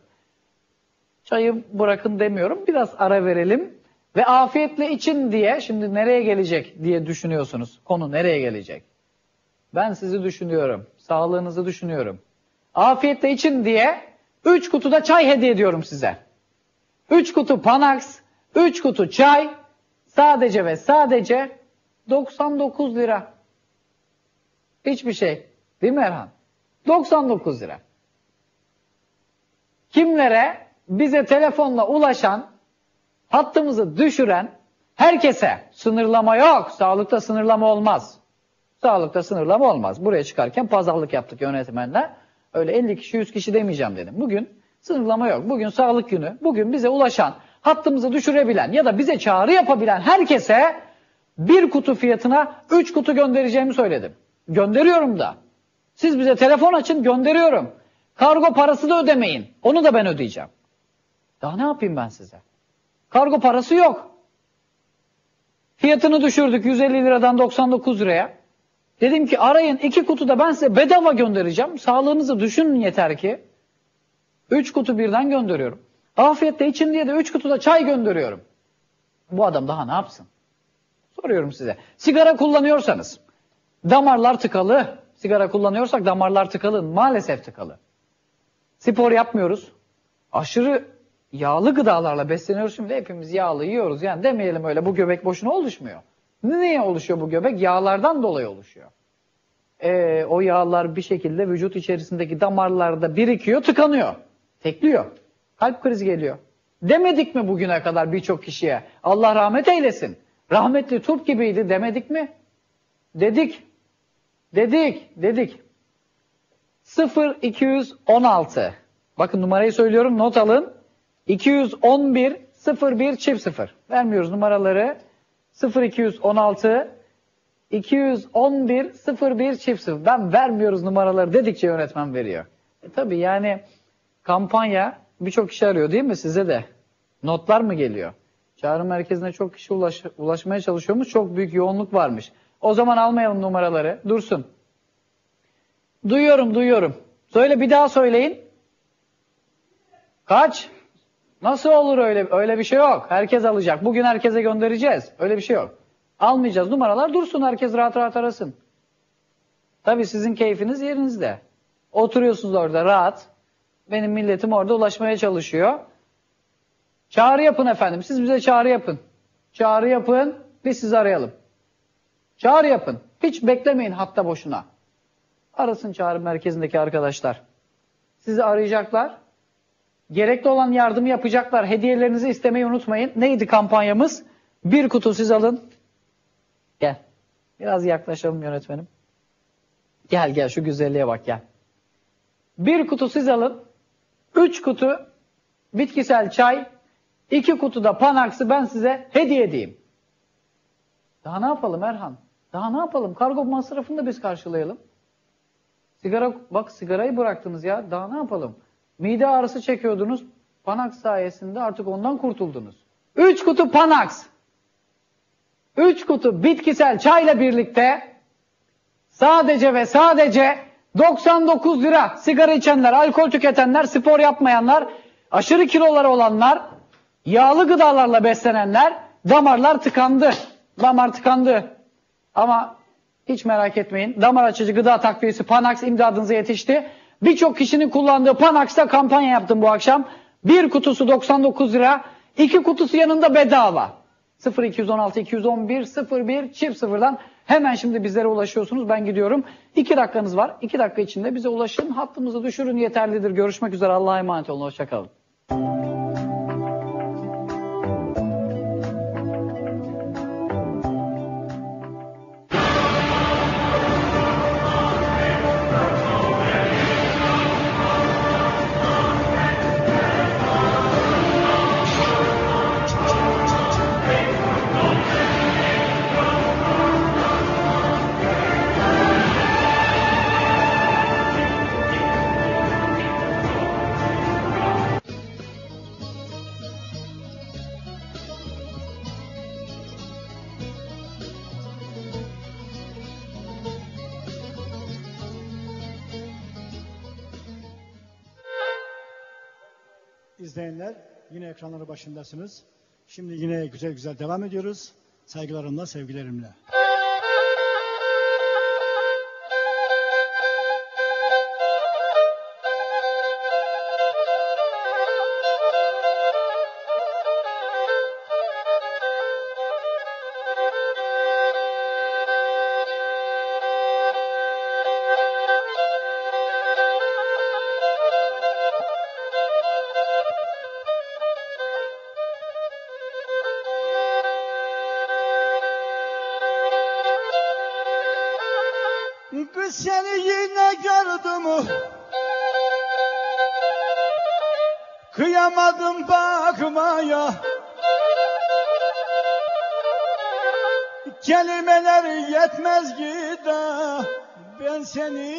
Çayı bırakın demiyorum. Biraz ara verelim. Ve afiyetle için diye şimdi nereye gelecek diye düşünüyorsunuz. Konu nereye gelecek? Ben sizi düşünüyorum. Sağlığınızı düşünüyorum. Afiyetle için diye 3 kutuda çay hediye ediyorum size. 3 kutu Panax, 3 kutu çay sadece ve sadece 99 lira. Hiçbir şey. Değil mi Erhan? 99 lira. Kimlere? Bize telefonla ulaşan, hattımızı düşüren herkese sınırlama yok. Sağlıkta sınırlama olmaz. Sağlıkta sınırlama olmaz. Buraya çıkarken pazarlık yaptık yönetmenler. Öyle 50 kişi 100 kişi demeyeceğim dedim. Bugün sınırlama yok. Bugün sağlık günü. Bugün bize ulaşan, hattımızı düşürebilen ya da bize çağrı yapabilen herkese bir kutu fiyatına 3 kutu göndereceğimi söyledim. Gönderiyorum da. Siz bize telefon açın gönderiyorum. Kargo parası da ödemeyin. Onu da ben ödeyeceğim. Daha ne yapayım ben size? Kargo parası yok. Fiyatını düşürdük 150 liradan 99 liraya. Dedim ki arayın iki kutu da ben size bedava göndereceğim. Sağlığınızı düşünün yeter ki. Üç kutu birden gönderiyorum. Afiyetle için diye de üç kutu da çay gönderiyorum. Bu adam daha ne yapsın? Soruyorum size. Sigara kullanıyorsanız, damarlar tıkalı. Sigara kullanıyorsak damarlar tıkalı. Maalesef tıkalı. Spor yapmıyoruz. Aşırı yağlı gıdalarla besleniyoruz. Şimdi hepimiz yağlı yiyoruz. Yani demeyelim öyle bu göbek boşuna oluşmuyor. Niye oluşuyor bu göbek? Yağlardan dolayı oluşuyor. Ee, o yağlar bir şekilde vücut içerisindeki damarlarda birikiyor, tıkanıyor. Tekliyor. Kalp krizi geliyor. Demedik mi bugüne kadar birçok kişiye? Allah rahmet eylesin. Rahmetli turp gibiydi demedik mi? Dedik. Dedik. Dedik. 0216. Bakın numarayı söylüyorum not alın. 211 01 çift 0. Vermiyoruz numaraları. 0216 211 01 çift 0. Ben vermiyoruz numaraları dedikçe yönetmen veriyor. E tabii yani kampanya birçok kişi arıyor değil mi size de? Notlar mı geliyor? Çağrı merkezine çok kişi ulaş, ulaşmaya çalışıyormuş. Çok büyük yoğunluk varmış. O zaman almayalım numaraları. Dursun. Duyuyorum, duyuyorum. Söyle bir daha söyleyin. Kaç? Nasıl olur öyle? Öyle bir şey yok. Herkes alacak. Bugün herkese göndereceğiz. Öyle bir şey yok. Almayacağız. Numaralar dursun. Herkes rahat rahat arasın. Tabii sizin keyfiniz yerinizde. Oturuyorsunuz orada rahat. Benim milletim orada ulaşmaya çalışıyor. Çağrı yapın efendim. Siz bize çağrı yapın. Çağrı yapın. Biz sizi arayalım. Çağrı yapın. Hiç beklemeyin hatta boşuna. Arasın çağrı merkezindeki arkadaşlar. Sizi arayacaklar. Gerekli olan yardımı yapacaklar. Hediyelerinizi istemeyi unutmayın. Neydi kampanyamız? Bir kutu siz alın. Gel. Biraz yaklaşalım yönetmenim. Gel gel şu güzelliğe bak gel. Bir kutu siz alın. Üç kutu bitkisel çay. iki kutu da Panax'ı ben size hediye edeyim. Daha ne yapalım Erhan? Daha ne yapalım? Kargo masrafını da biz karşılayalım. Sigara, bak sigarayı bıraktınız ya. Daha ne yapalım? Mide ağrısı çekiyordunuz. Panax sayesinde artık ondan kurtuldunuz. Üç kutu Panax. Üç kutu bitkisel çayla birlikte sadece ve sadece 99 lira sigara içenler, alkol tüketenler, spor yapmayanlar, aşırı kiloları olanlar, yağlı gıdalarla beslenenler, damarlar tıkandı. Damar tıkandı. Ama hiç merak etmeyin. Damar açıcı gıda takviyesi Panax imdadınıza yetişti. Birçok kişinin kullandığı Panax'ta kampanya yaptım bu akşam. Bir kutusu 99 lira, iki kutusu yanında bedava. 0216 211 01 çift sıfırdan hemen şimdi bizlere ulaşıyorsunuz. Ben gidiyorum. İki dakikanız var. İki dakika içinde bize ulaşın. Hattımızı düşürün yeterlidir. Görüşmek üzere. Allah'a emanet olun. Hoşçakalın. İzleyenler yine ekranları başındasınız. Şimdi yine güzel güzel devam ediyoruz. Saygılarımla, sevgilerimle. Ben seni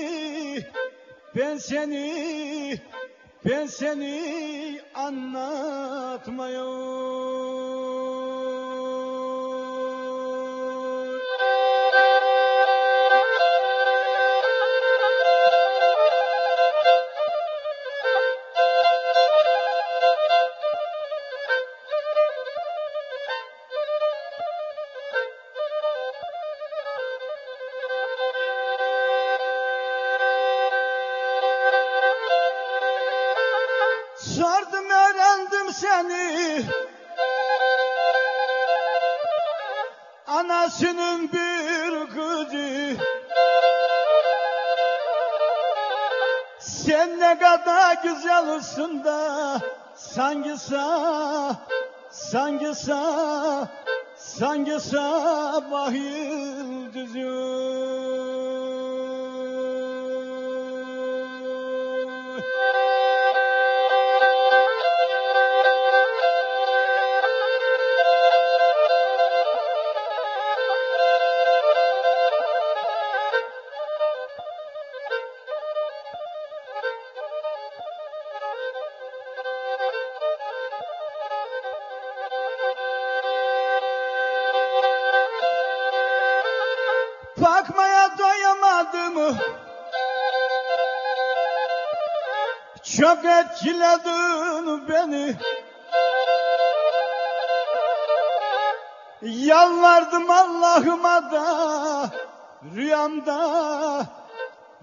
Rüyamda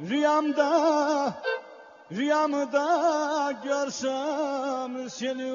Rüyamda Rüyamı da görsem seni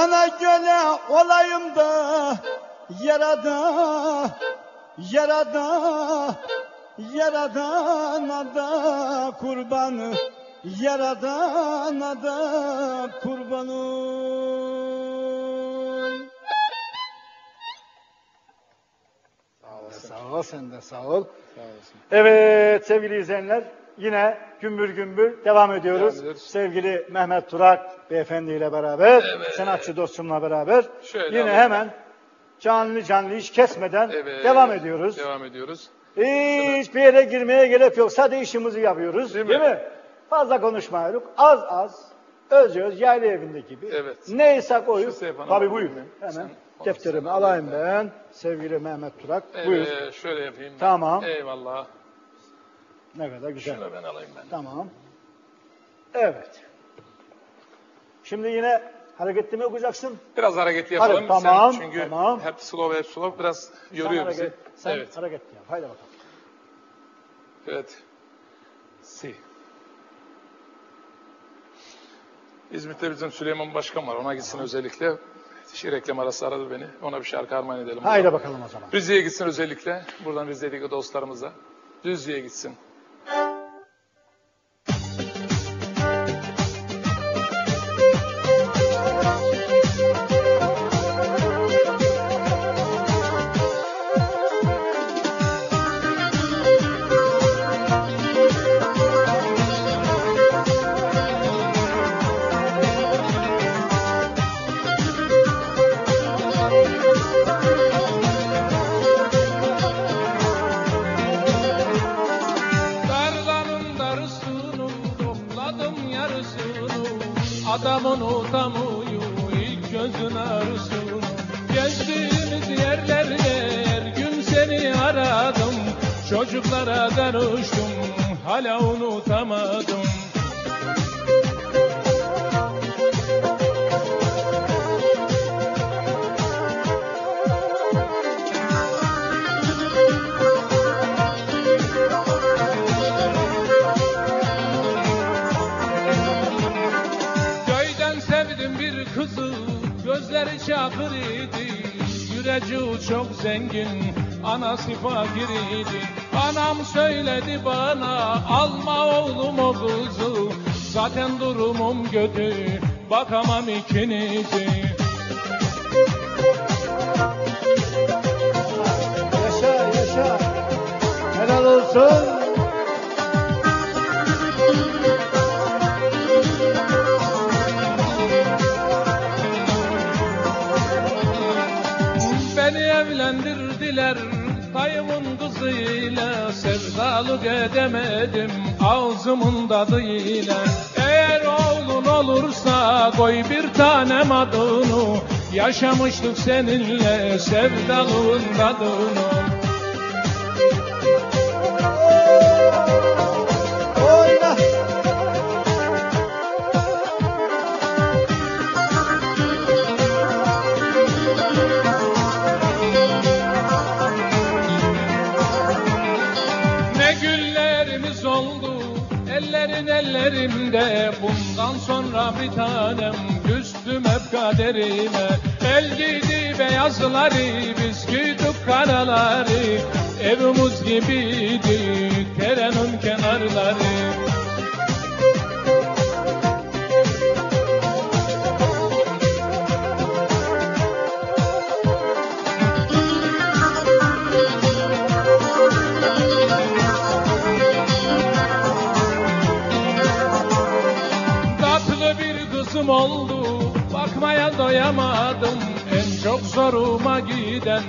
Sana göre olayım da Yarada Yarada Yaradana da kurbanı Yaradana da kurbanım Sağ ol sen de sağ ol. Evet sevgili izleyenler yine gümbür gümbür devam ediyoruz. Devam ediyoruz. Sevgili Mehmet Turak beyefendi ile beraber, Evet. sanatçı dostumla beraber Şöyle yine alalım. hemen canlı canlı hiç kesmeden Evet. devam ediyoruz. Devam ediyoruz. Hiçbir yere girmeye gerek yok. Sadece işimizi yapıyoruz. Değil Değil, mi? mi? Fazla konuşmuyoruz. Az az, öz öz, yayla evinde gibi. Evet. Neyse oyup. Şu Seyfan'a Tabii buyur. Sen Hemen onu defterimi sen alayım al. ben. Sevgili Mehmet Turak. Evet, Buyur. şöyle yapayım ben. Tamam. Eyvallah. Ne kadar güzel. Şunu ben alayım ben. Tamam. Evet. Şimdi yine hareketli mi okuyacaksın? Biraz hareketli yapalım. Hadi, tamam, Sen çünkü tamam. hep slow hep slow biraz Sen yoruyor bizi. hareket, sen evet. hareketli yap. Haydi bakalım. Evet. Si. İzmit'te bizim Süleyman Başkan var. Ona gitsin özellikle. Şey, reklam arası aradı beni. Ona bir şarkı armağan edelim. Haydi bakalım o zaman. Rize'ye gitsin özellikle. Buradan Rize'deki dostlarımıza. Düzce'ye gitsin. Çocuklara karıştım hala unutamadım. Köyden sevdim bir kızı Gözleri çakır idi. Yüreci çok zengin Anası fakir idi Anam söyledi bana Alma oğlum o kızı Zaten durumum kötü Bakamam ikinizi Yaşa yaşa. Helal olsun. Sevdalık edemedim ağzımın tadıyla Eğer oğlun olursa koy bir tanem adını. Yaşamıştık seninle sevdalığın tadını bir tanem küstüm hep kaderime. El giydi beyazları biz giydik karaları Evimiz gibiydi terenin kenarları kızım oldu Bakmaya doyamadım. En çok zoruma giden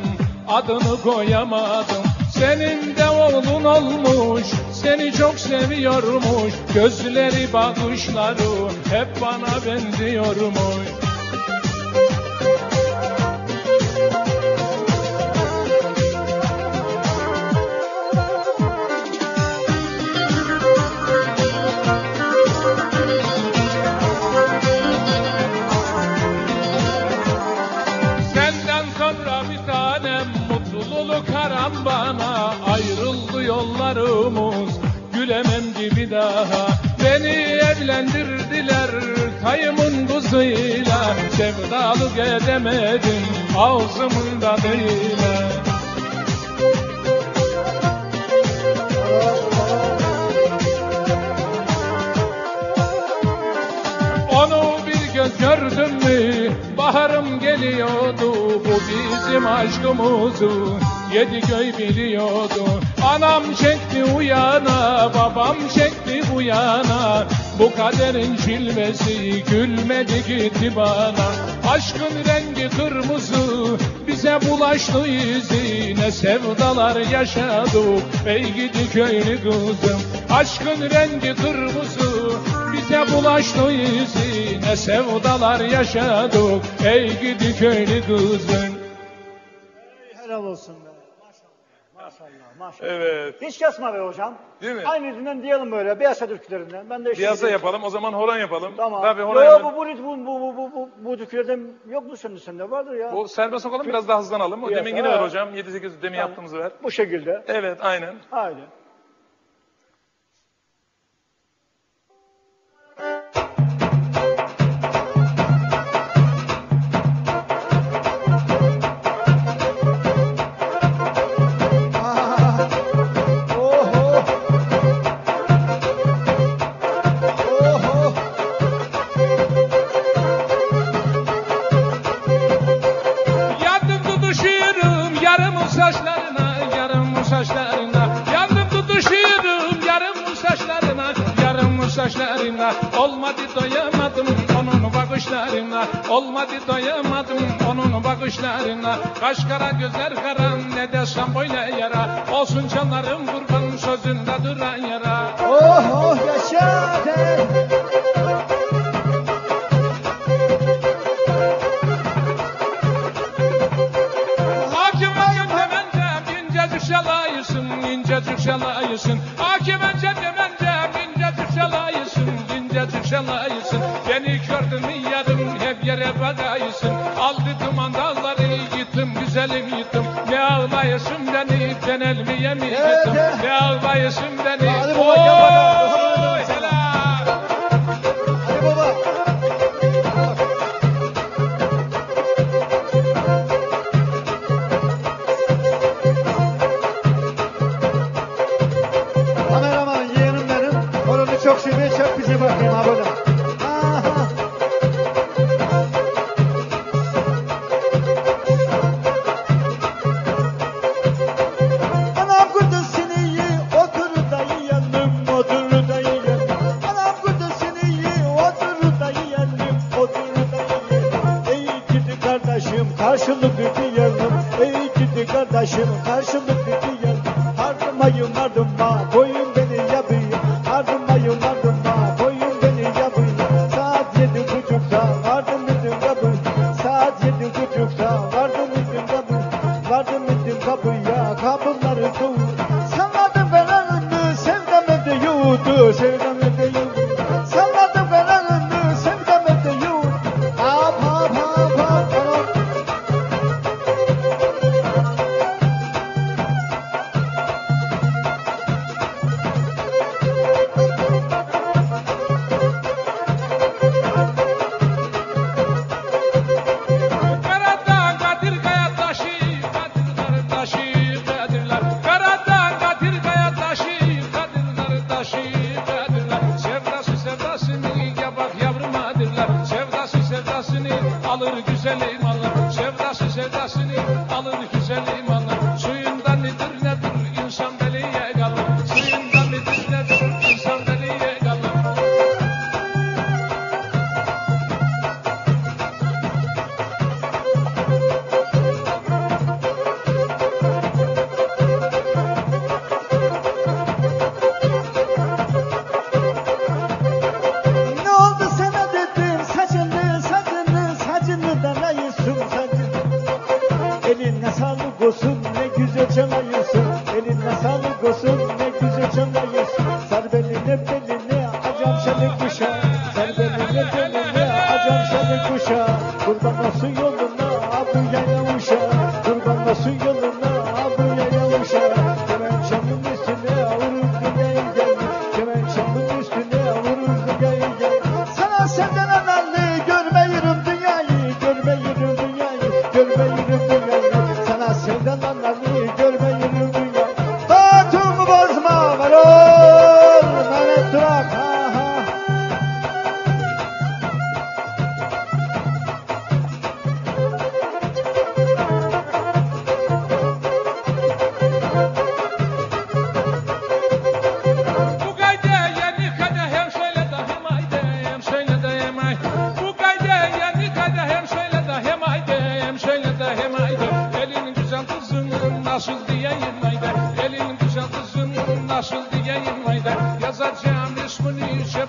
Adını koyamadım. Senin de oğlun olmuş Seni çok seviyormuş. Gözleri bakışları Hep bana benziyormuş ağzımın tadıyla Onu bir göz gördüm mü? Baharım geliyordu. Bu bizim aşkımızı yedi göy biliyordu. Anam çekti uyana babam çekti bu yana bu kaderin cilvesi gülmedi gitti bana. Aşkın rengi kırmızı bize bulaştı izi. Ne sevdalar yaşadık ey gidi köylü kızım. Aşkın rengi kırmızı bize bulaştı izi. Ne sevdalar yaşadık ey gidi köylü kızım. Helal olsun be. Maşallah. Evet. Hiç kesme be hocam. Değil mi? Aynı yüzünden diyelim böyle. Piyasa türkülerinden. Ben de Piyasa yapalım o zaman horon yapalım. Tamam. Tabii Yo, horon yo, yapalım. bu, bu, bu, bu, bu, bu, bu, türkülerden yok mu senin sende? Vardır ya. Bu serbest okalım biraz daha hızlanalım. O Piyasa, demin yine ver hocam. 7-8 demin Tamam. yaptığımızı ver. Bu şekilde. Evet aynen. Haydi. Saçlarına. Olmadı doyamadım onun bakışlarına, olmadı doyamadım onun bakışlarına. Kaş kara gözler kara ne desem böyle yara. Olsun canlarım kurban sözünde duran yara. Oh oh yaşa sen. Hakim hakim demence incecik şalayısın. Beni gördün yarım hep yere bakayısın. Aldı duman dalları yıktım güzelim yıktım. Ne ağlayısın beni ben elmiye mi yıktım. evet. Ne ağlayısın beni. Oy, helal. Hadi baba. Kameraman yeğenim benim. Onu çok seviyor. Çok bize bakayım gidi kardeşim, karşılık فصل دیگه این میدن یه زد جمعش چه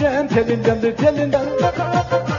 geleceğim telinden telinden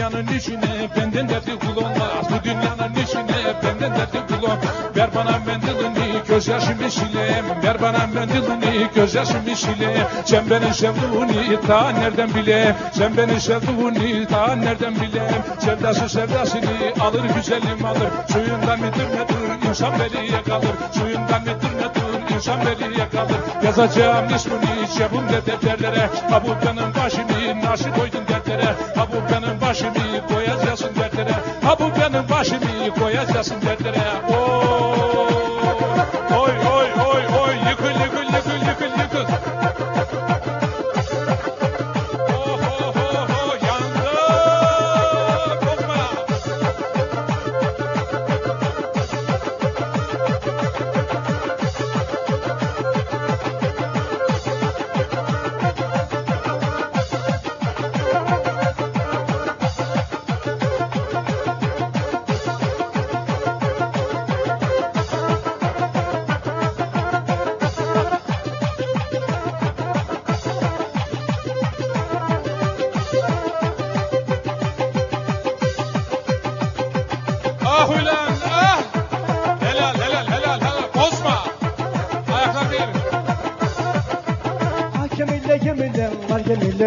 dünyanın içine benden derdi kul olmaz Bu dünyanın içine benden derdi kul olmaz Ver bana mendilini gözyaşımı sileyim Ver bana mendilini gözyaşımı sileyim Sen beni sevdiğini ta nereden bileyim Sen beni sevdiğini ta nereden bileyim Sevdası sevdasını alır güzelim alır. Suyundan midir nedir insan beriye kalır. Suyundan midir nedir insan beriye kalır Yazacağım ismini cebimde defterlere. Ha bu başımı nasıl koydun dertlere. Ha bu başımı koyacaksın dertlere. Ha bu başımı koyacaksın dertlere. Oy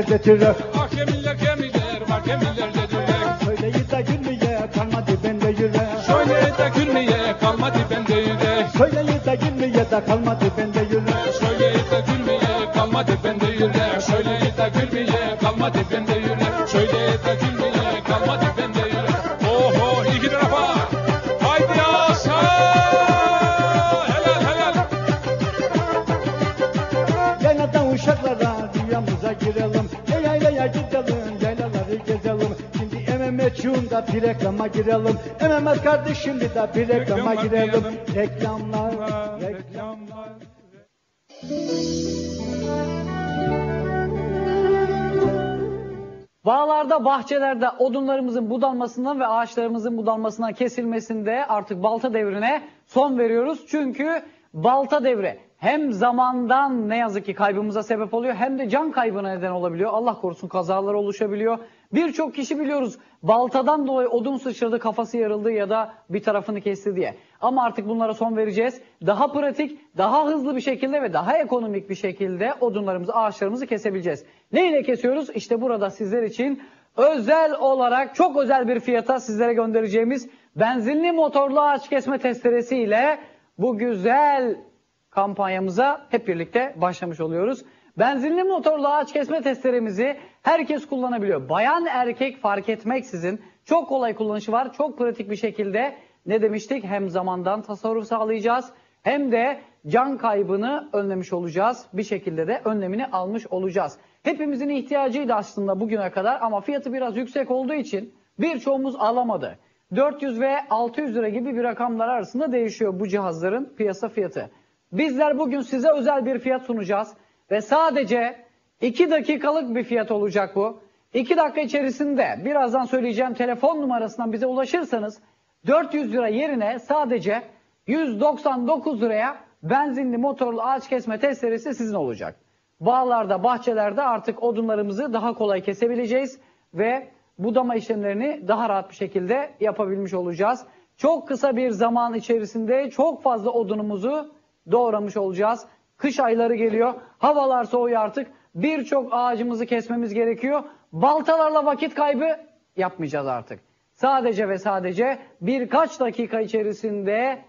gemilerde tırnak Ah gemiler de dürek. Söyleyi de gülmeye kalmadı bende yürek Şöyle de gülmeye kalmadı bende yürek. Söyleyi de gülmeye de kalmadı bende girelim MMS kardeşim bir de bir reklama girelim. Reklamlar reklam Reklamlar. Bağlarda, bahçelerde odunlarımızın budanmasından ve ağaçlarımızın budanmasından kesilmesinde artık balta devrine son veriyoruz. Çünkü balta devri hem zamandan ne yazık ki kaybımıza sebep oluyor hem de can kaybına neden olabiliyor. Allah korusun kazalar oluşabiliyor. Birçok kişi biliyoruz baltadan dolayı odun sıçradı, kafası yarıldı ya da bir tarafını kesti diye. Ama artık bunlara son vereceğiz. Daha pratik, daha hızlı bir şekilde ve daha ekonomik bir şekilde odunlarımızı, ağaçlarımızı kesebileceğiz. Neyle kesiyoruz? İşte burada sizler için özel olarak çok özel bir fiyata sizlere göndereceğimiz benzinli motorlu ağaç kesme testeresi ile bu güzel kampanyamıza hep birlikte başlamış oluyoruz. Benzinli motorlu ağaç kesme testeremizi herkes kullanabiliyor. Bayan erkek fark etmeksizin çok kolay kullanışı var. Çok pratik bir şekilde ne demiştik? Hem zamandan tasarruf sağlayacağız hem de can kaybını önlemiş olacağız. Bir şekilde de önlemini almış olacağız. Hepimizin ihtiyacıydı aslında bugüne kadar ama fiyatı biraz yüksek olduğu için birçoğumuz alamadı. 400 ve 600 lira gibi bir rakamlar arasında değişiyor bu cihazların piyasa fiyatı. Bizler bugün size özel bir fiyat sunacağız ve sadece 2 dakikalık bir fiyat olacak bu. 2 dakika içerisinde birazdan söyleyeceğim telefon numarasından bize ulaşırsanız 400 lira yerine sadece 199 liraya benzinli motorlu ağaç kesme testeresi sizin olacak. Bağlarda, bahçelerde artık odunlarımızı daha kolay kesebileceğiz ve budama işlemlerini daha rahat bir şekilde yapabilmiş olacağız. Çok kısa bir zaman içerisinde çok fazla odunumuzu doğramış olacağız. Kış ayları geliyor. Havalar soğuyor artık. Birçok ağacımızı kesmemiz gerekiyor. Baltalarla vakit kaybı yapmayacağız artık. Sadece ve sadece birkaç dakika içerisinde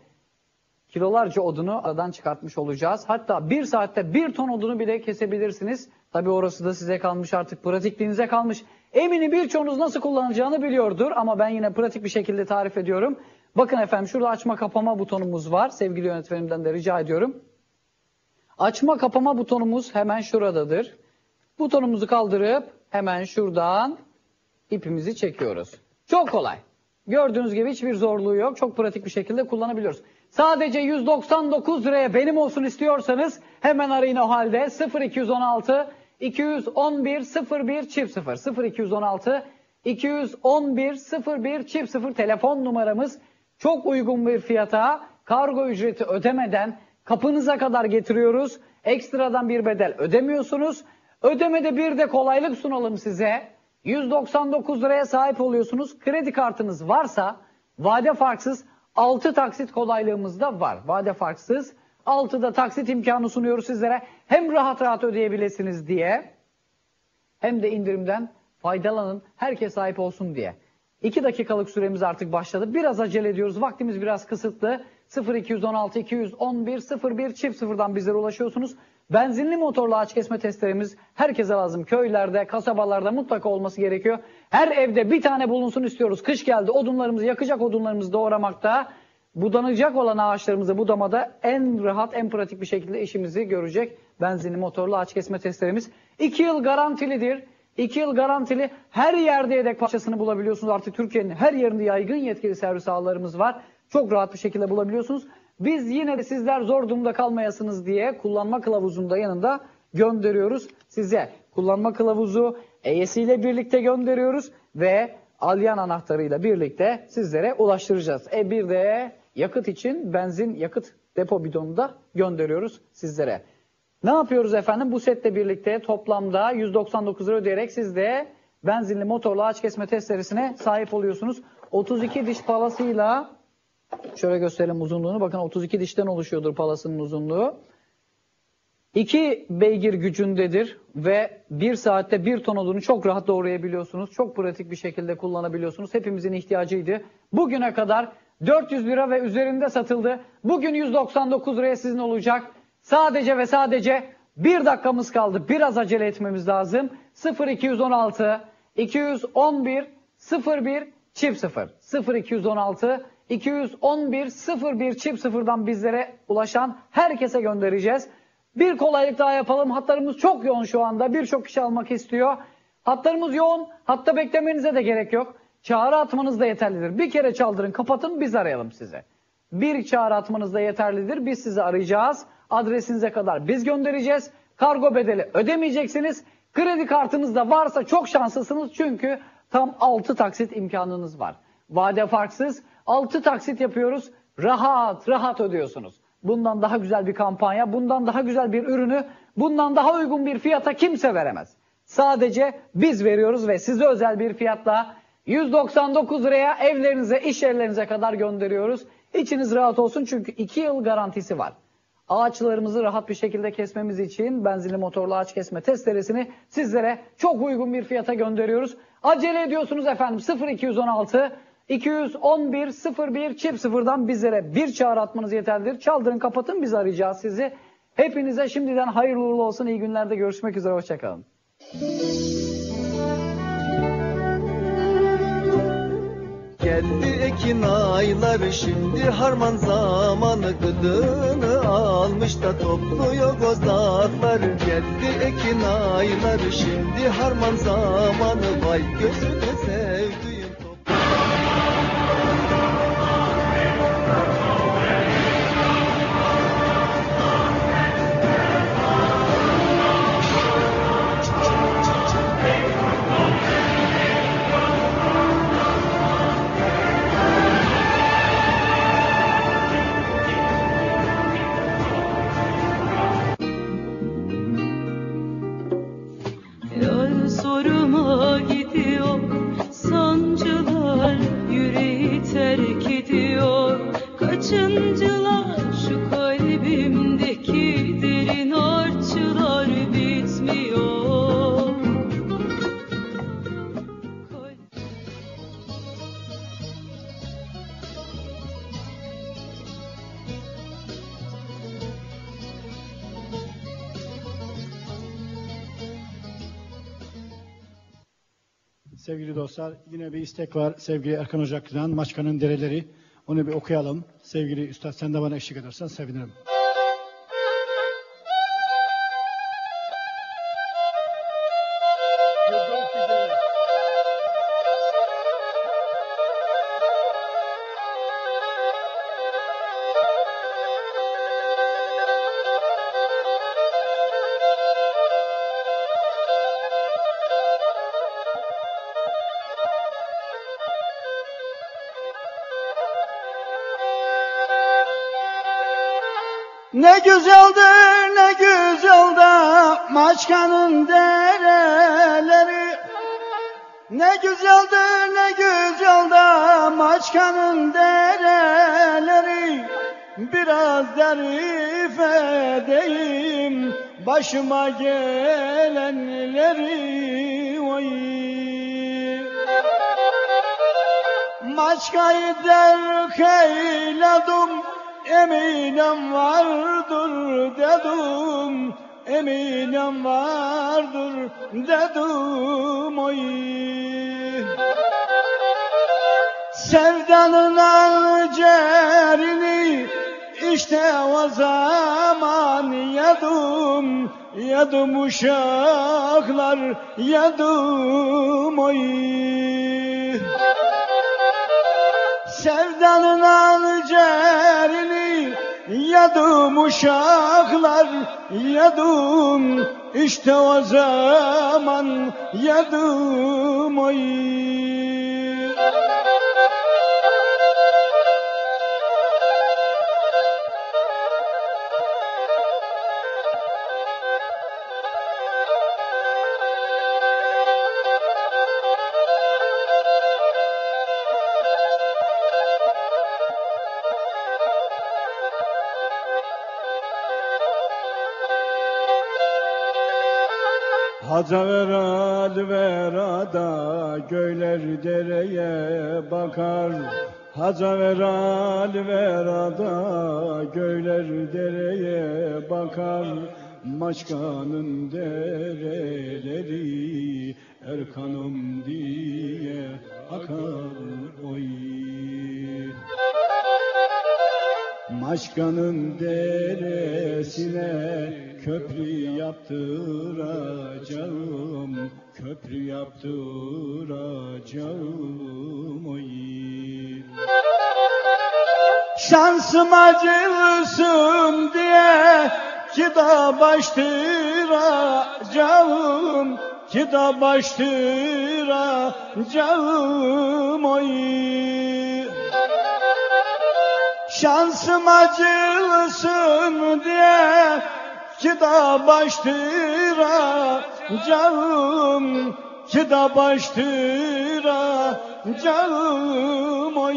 kilolarca odunu aradan çıkartmış olacağız. Hatta bir saatte bir ton odunu bile kesebilirsiniz. Tabi orası da size kalmış artık pratikliğinize kalmış. Eminim birçoğunuz nasıl kullanacağını biliyordur ama ben yine pratik bir şekilde tarif ediyorum. Bakın efendim şurada açma kapama butonumuz var. Sevgili yönetmenimden de rica ediyorum. Açma kapama butonumuz hemen şuradadır. Butonumuzu kaldırıp hemen şuradan ipimizi çekiyoruz. Çok kolay. Gördüğünüz gibi hiçbir zorluğu yok. Çok pratik bir şekilde kullanabiliyoruz. Sadece 199 liraya benim olsun istiyorsanız hemen arayın o halde 0216 211 01 çift 0 0216 211 01 çift 0 telefon numaramız çok uygun bir fiyata kargo ücreti ödemeden kapınıza kadar getiriyoruz. Ekstradan bir bedel ödemiyorsunuz. Ödemede bir de kolaylık sunalım size. 199 liraya sahip oluyorsunuz. Kredi kartınız varsa vade farksız 6 taksit kolaylığımız da var. Vade farksız 6'da taksit imkanı sunuyoruz sizlere. Hem rahat rahat ödeyebilirsiniz diye hem de indirimden faydalanın. Herkes sahip olsun diye. 2 dakikalık süremiz artık başladı. Biraz acele ediyoruz. Vaktimiz biraz kısıtlı. 0216 211 01 çift sıfırdan bizlere ulaşıyorsunuz. Benzinli motorlu ağaç kesme testlerimiz herkese lazım. Köylerde, kasabalarda mutlaka olması gerekiyor. Her evde bir tane bulunsun istiyoruz. Kış geldi odunlarımızı, yakacak odunlarımızı doğramakta. Budanacak olan ağaçlarımızı budamada en rahat, en pratik bir şekilde işimizi görecek benzinli motorlu ağaç kesme testlerimiz. 2 yıl garantilidir. 2 yıl garantili her yerde yedek parçasını bulabiliyorsunuz. Artık Türkiye'nin her yerinde yaygın yetkili servis ağlarımız var. Çok rahat bir şekilde bulabiliyorsunuz. Biz yine de sizler zor durumda kalmayasınız diye kullanma kılavuzunu da yanında gönderiyoruz size. Kullanma kılavuzu EYS ile birlikte gönderiyoruz ve alyan anahtarıyla birlikte sizlere ulaştıracağız. E bir de yakıt için benzin yakıt depo bidonu da gönderiyoruz sizlere. Ne yapıyoruz efendim? Bu setle birlikte toplamda 199 lira ödeyerek siz de benzinli motorlu ağaç kesme testeresine sahip oluyorsunuz. 32 diş palasıyla şöyle gösterelim uzunluğunu. Bakın 32 dişten oluşuyordur palasının uzunluğu. 2 beygir gücündedir ve 1 saatte 1 ton odunu çok rahat doğrayabiliyorsunuz. Çok pratik bir şekilde kullanabiliyorsunuz. Hepimizin ihtiyacıydı. Bugüne kadar 400 lira ve üzerinde satıldı. Bugün 199 liraya sizin olacak. Sadece ve sadece bir dakikamız kaldı. Biraz acele etmemiz lazım. 0216 211 01 çift 0 0216 211 01 çift sıfırdan bizlere ulaşan herkese göndereceğiz. Bir kolaylık daha yapalım. Hatlarımız çok yoğun şu anda. Birçok kişi almak istiyor. Hatlarımız yoğun. Hatta beklemenize de gerek yok. Çağrı atmanız da yeterlidir. Bir kere çaldırın, kapatın, biz arayalım size. Bir çağrı atmanız da yeterlidir. Biz sizi arayacağız. Adresinize kadar biz göndereceğiz. Kargo bedeli ödemeyeceksiniz. Kredi kartınız da varsa çok şanslısınız çünkü tam 6 taksit imkanınız var. Vade farksız 6 taksit yapıyoruz. Rahat rahat ödüyorsunuz. Bundan daha güzel bir kampanya, bundan daha güzel bir ürünü, bundan daha uygun bir fiyata kimse veremez. Sadece biz veriyoruz ve size özel bir fiyatla 199 liraya evlerinize, iş yerlerinize kadar gönderiyoruz. İçiniz rahat olsun çünkü 2 yıl garantisi var. Ağaçlarımızı rahat bir şekilde kesmemiz için benzinli motorlu ağaç kesme testeresini sizlere çok uygun bir fiyata gönderiyoruz. Acele ediyorsunuz efendim 0216 211 01 çift sıfırdan bizlere bir çağrı atmanız yeterlidir. Çaldırın kapatın biz arayacağız sizi. Hepinize şimdiden hayırlı uğurlu olsun. İyi günlerde görüşmek üzere. Hoşçakalın. Geldi ekin ayları şimdi harman zamanı gıdını almış da topluyor gozlakları Geldi ekin ayları şimdi harman zamanı vay gözünü sevdiğim dostlar yine bir istek var sevgili Erkan Ocaklı'dan Maçka'nın Dereleri. Onu bir okuyalım. Sevgili Üstad sen de bana eşlik edersen sevinirim. Güzeldir ne güzel da Maçkanın dereleri. Ne güzeldir ne güzel da Maçkanın dereleri. Biraz zarif edeyim Başıma gelenleri. Oy. Maçkayı derk eyledim Eminem vardır dedim Eminem vardır dedim oy. Sevdanın alcerini işte o zaman yadım Yadım uşaklar yadım oy Sevdanın alcerini yadım uşaklar yadım işte o zaman yadım oy Haca ver al ver ada göyler dereye bakar. Haca ver al ver ada göyler dereye bakar. Maçkanın dereleri Erkan'ım diye akar oy. Maçkanın deresine köprü yaptıracağım, köprü yaptıracağım oy. Şansım acılsın diye kitap açtıracağım, kitap açtıracağım oy. Şansım acılsın diye kitap açtıracağım kitap açtıracağım oy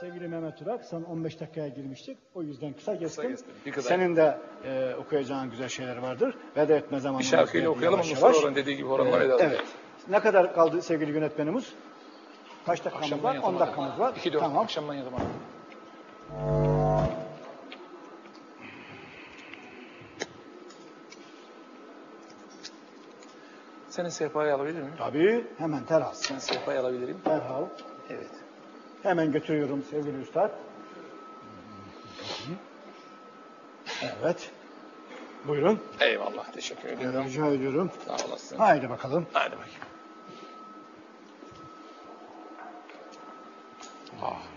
Sevgili Mehmet Urak, son 15 dakikaya girmiştik. O yüzden kısa bir kadar. Senin de e, okuyacağın güzel şeyler vardır. Veda etme zamanı. Bir şarkıyla okuyalım mı Mustafa Orhan dediği gibi veda edelim. Evet. Ne kadar kaldı sevgili yönetmenimiz? Kaç dakikamız Akşamdan var? 10 yatıma dakikamız var. İki dört Tamam. akşamdan yatıma. Senin sehpayı alabilir miyim? Tabii. Hemen teras. Senin sehpayı alabilirim. Derhal. Evet. Hemen götürüyorum sevgili üstad. Evet. Buyurun. Eyvallah. Teşekkür ediyorum. Rica ediyorum. Sağ olasın. Haydi bakalım. Hadi bakayım. Ah.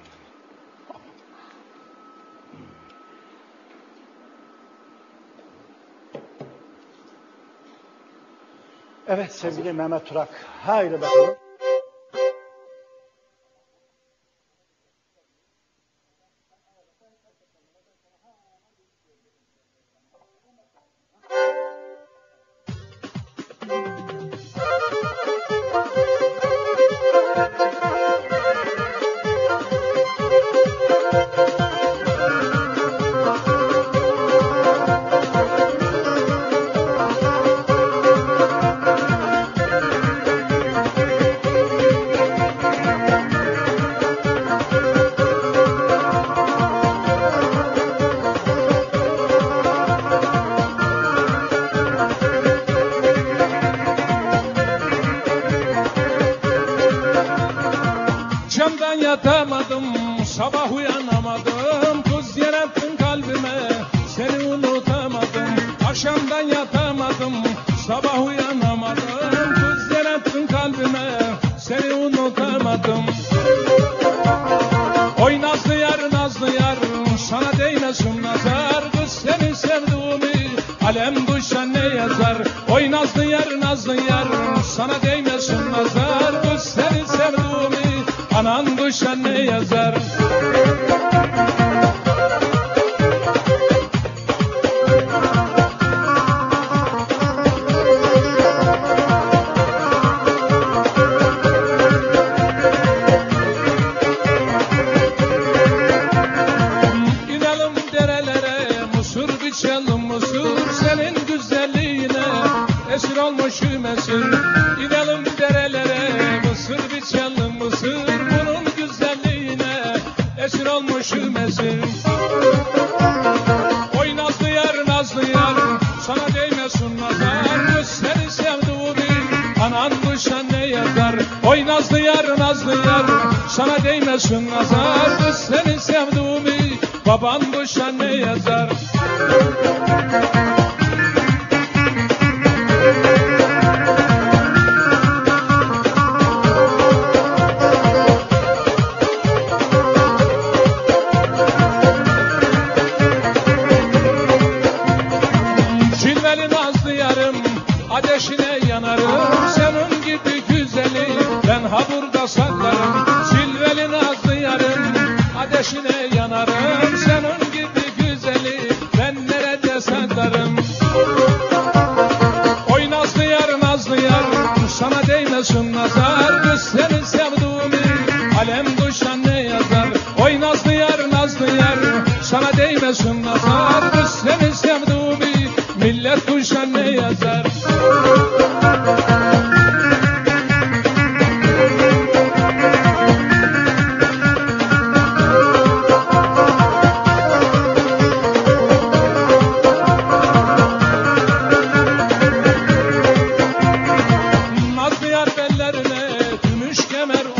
Evet sevgili Mehmet Turak. Haydi bakalım.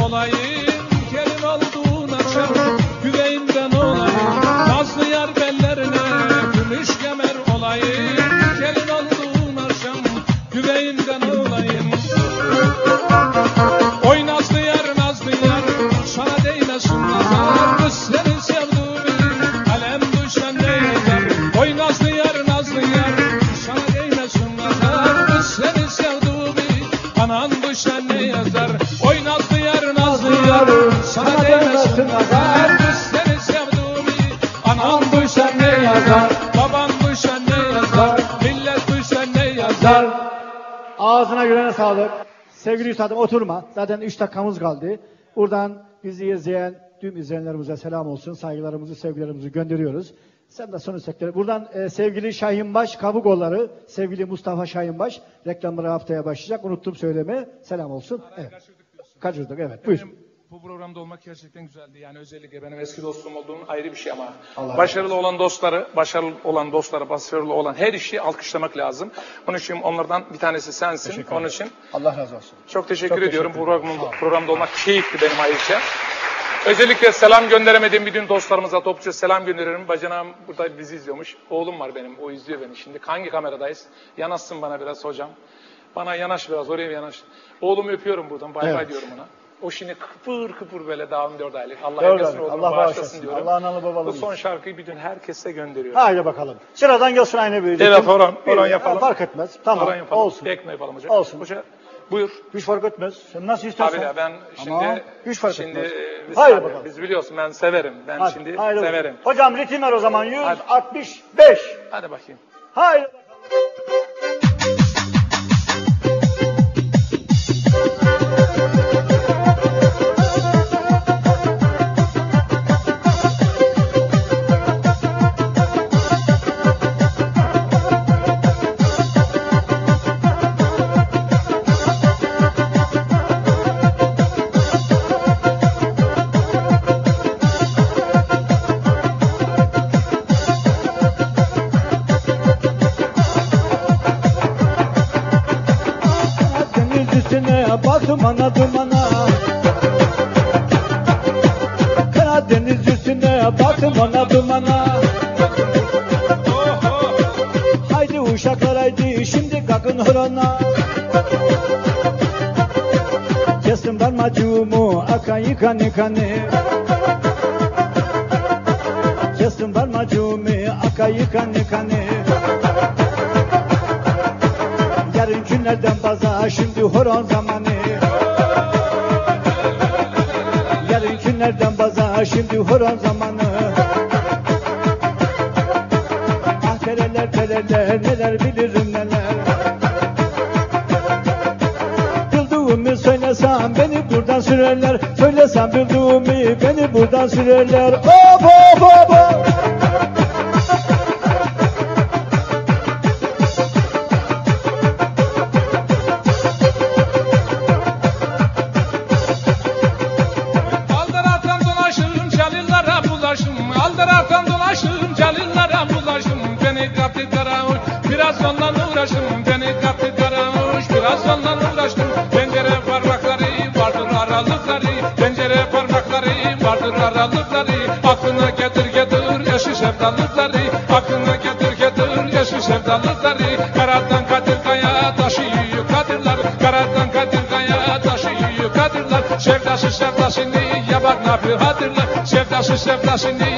Olayım sağlık. Sevgili üstadım oturma. Zaten 3 dakikamız kaldı. Buradan bizi izleyen tüm izleyenlerimize selam olsun. Saygılarımızı, sevgilerimizi gönderiyoruz. Sen de son istekleri. Buradan e, sevgili Şahinbaş Kavukolları, sevgili Mustafa Şahinbaş reklamları haftaya başlayacak. Unuttum söylemeye. Selam olsun. Evet. Kaçırdık evet. Buyur. Bu programda olmak gerçekten güzeldi. Yani özellikle benim eski dostum olduğum ayrı bir şey ama Allah başarılı olan dostları, başarılı olan dostları, başarılı olan her işi alkışlamak lazım. Onun için onlardan bir tanesi sensin. Teşekkür Onun için Allah razı olsun. çok teşekkür Çok ediyorum. teşekkür ederim. programda, programda olmak keyifli benim ayrıca. Özellikle selam gönderemediğim bütün dostlarımıza topluca selam gönderirim. Bacanağım burada bizi izliyormuş. Oğlum var benim, o izliyor beni şimdi. Hangi kameradayız? Yanaşsın bana biraz hocam. Bana yanaş biraz, oraya yanaş. Oğlumu öpüyorum buradan, bay bay Evet. diyorum ona. O şimdi kıpır kıpır böyle dağın dört aylık. Allah Dört herkesin Allah bağışlasın bağışlasın. diyorum. Allah analı babalı Bu son şarkıyı bütün herkese gönderiyorum. Haydi bakalım. Sıradan gelsin aynı büyüdü. Evet, horon, horon yapalım. Fark etmez. Tamam. Horon yapalım. Olsun. Tekno yapalım hocam. Olsun. Hoca, buyur. Hiç fark etmez. Sen nasıl istersen. Abi ya ben şimdi Ama hiç fark şimdi etmez. biz, Haydi tabii, bakalım. biz biliyorsun ben severim. Ben Hadi, şimdi haydi bakalım. severim. Hocam ritim ver o zaman. 165. Hadi bakayım. Haydi bakalım. Akan yıkanı kanı Kestim parmacığımı akan yıkanı kanı Yarın günlerden pazar şimdi horon zamanı. Yarın günlerden pazar şimdi horon zamanı. Ah tereler tereler neler bilirim neler söylesem beni buradan sürerler. Söylesem bildiğimi beni buradan sürerler. Hop hop hop hop Sevdası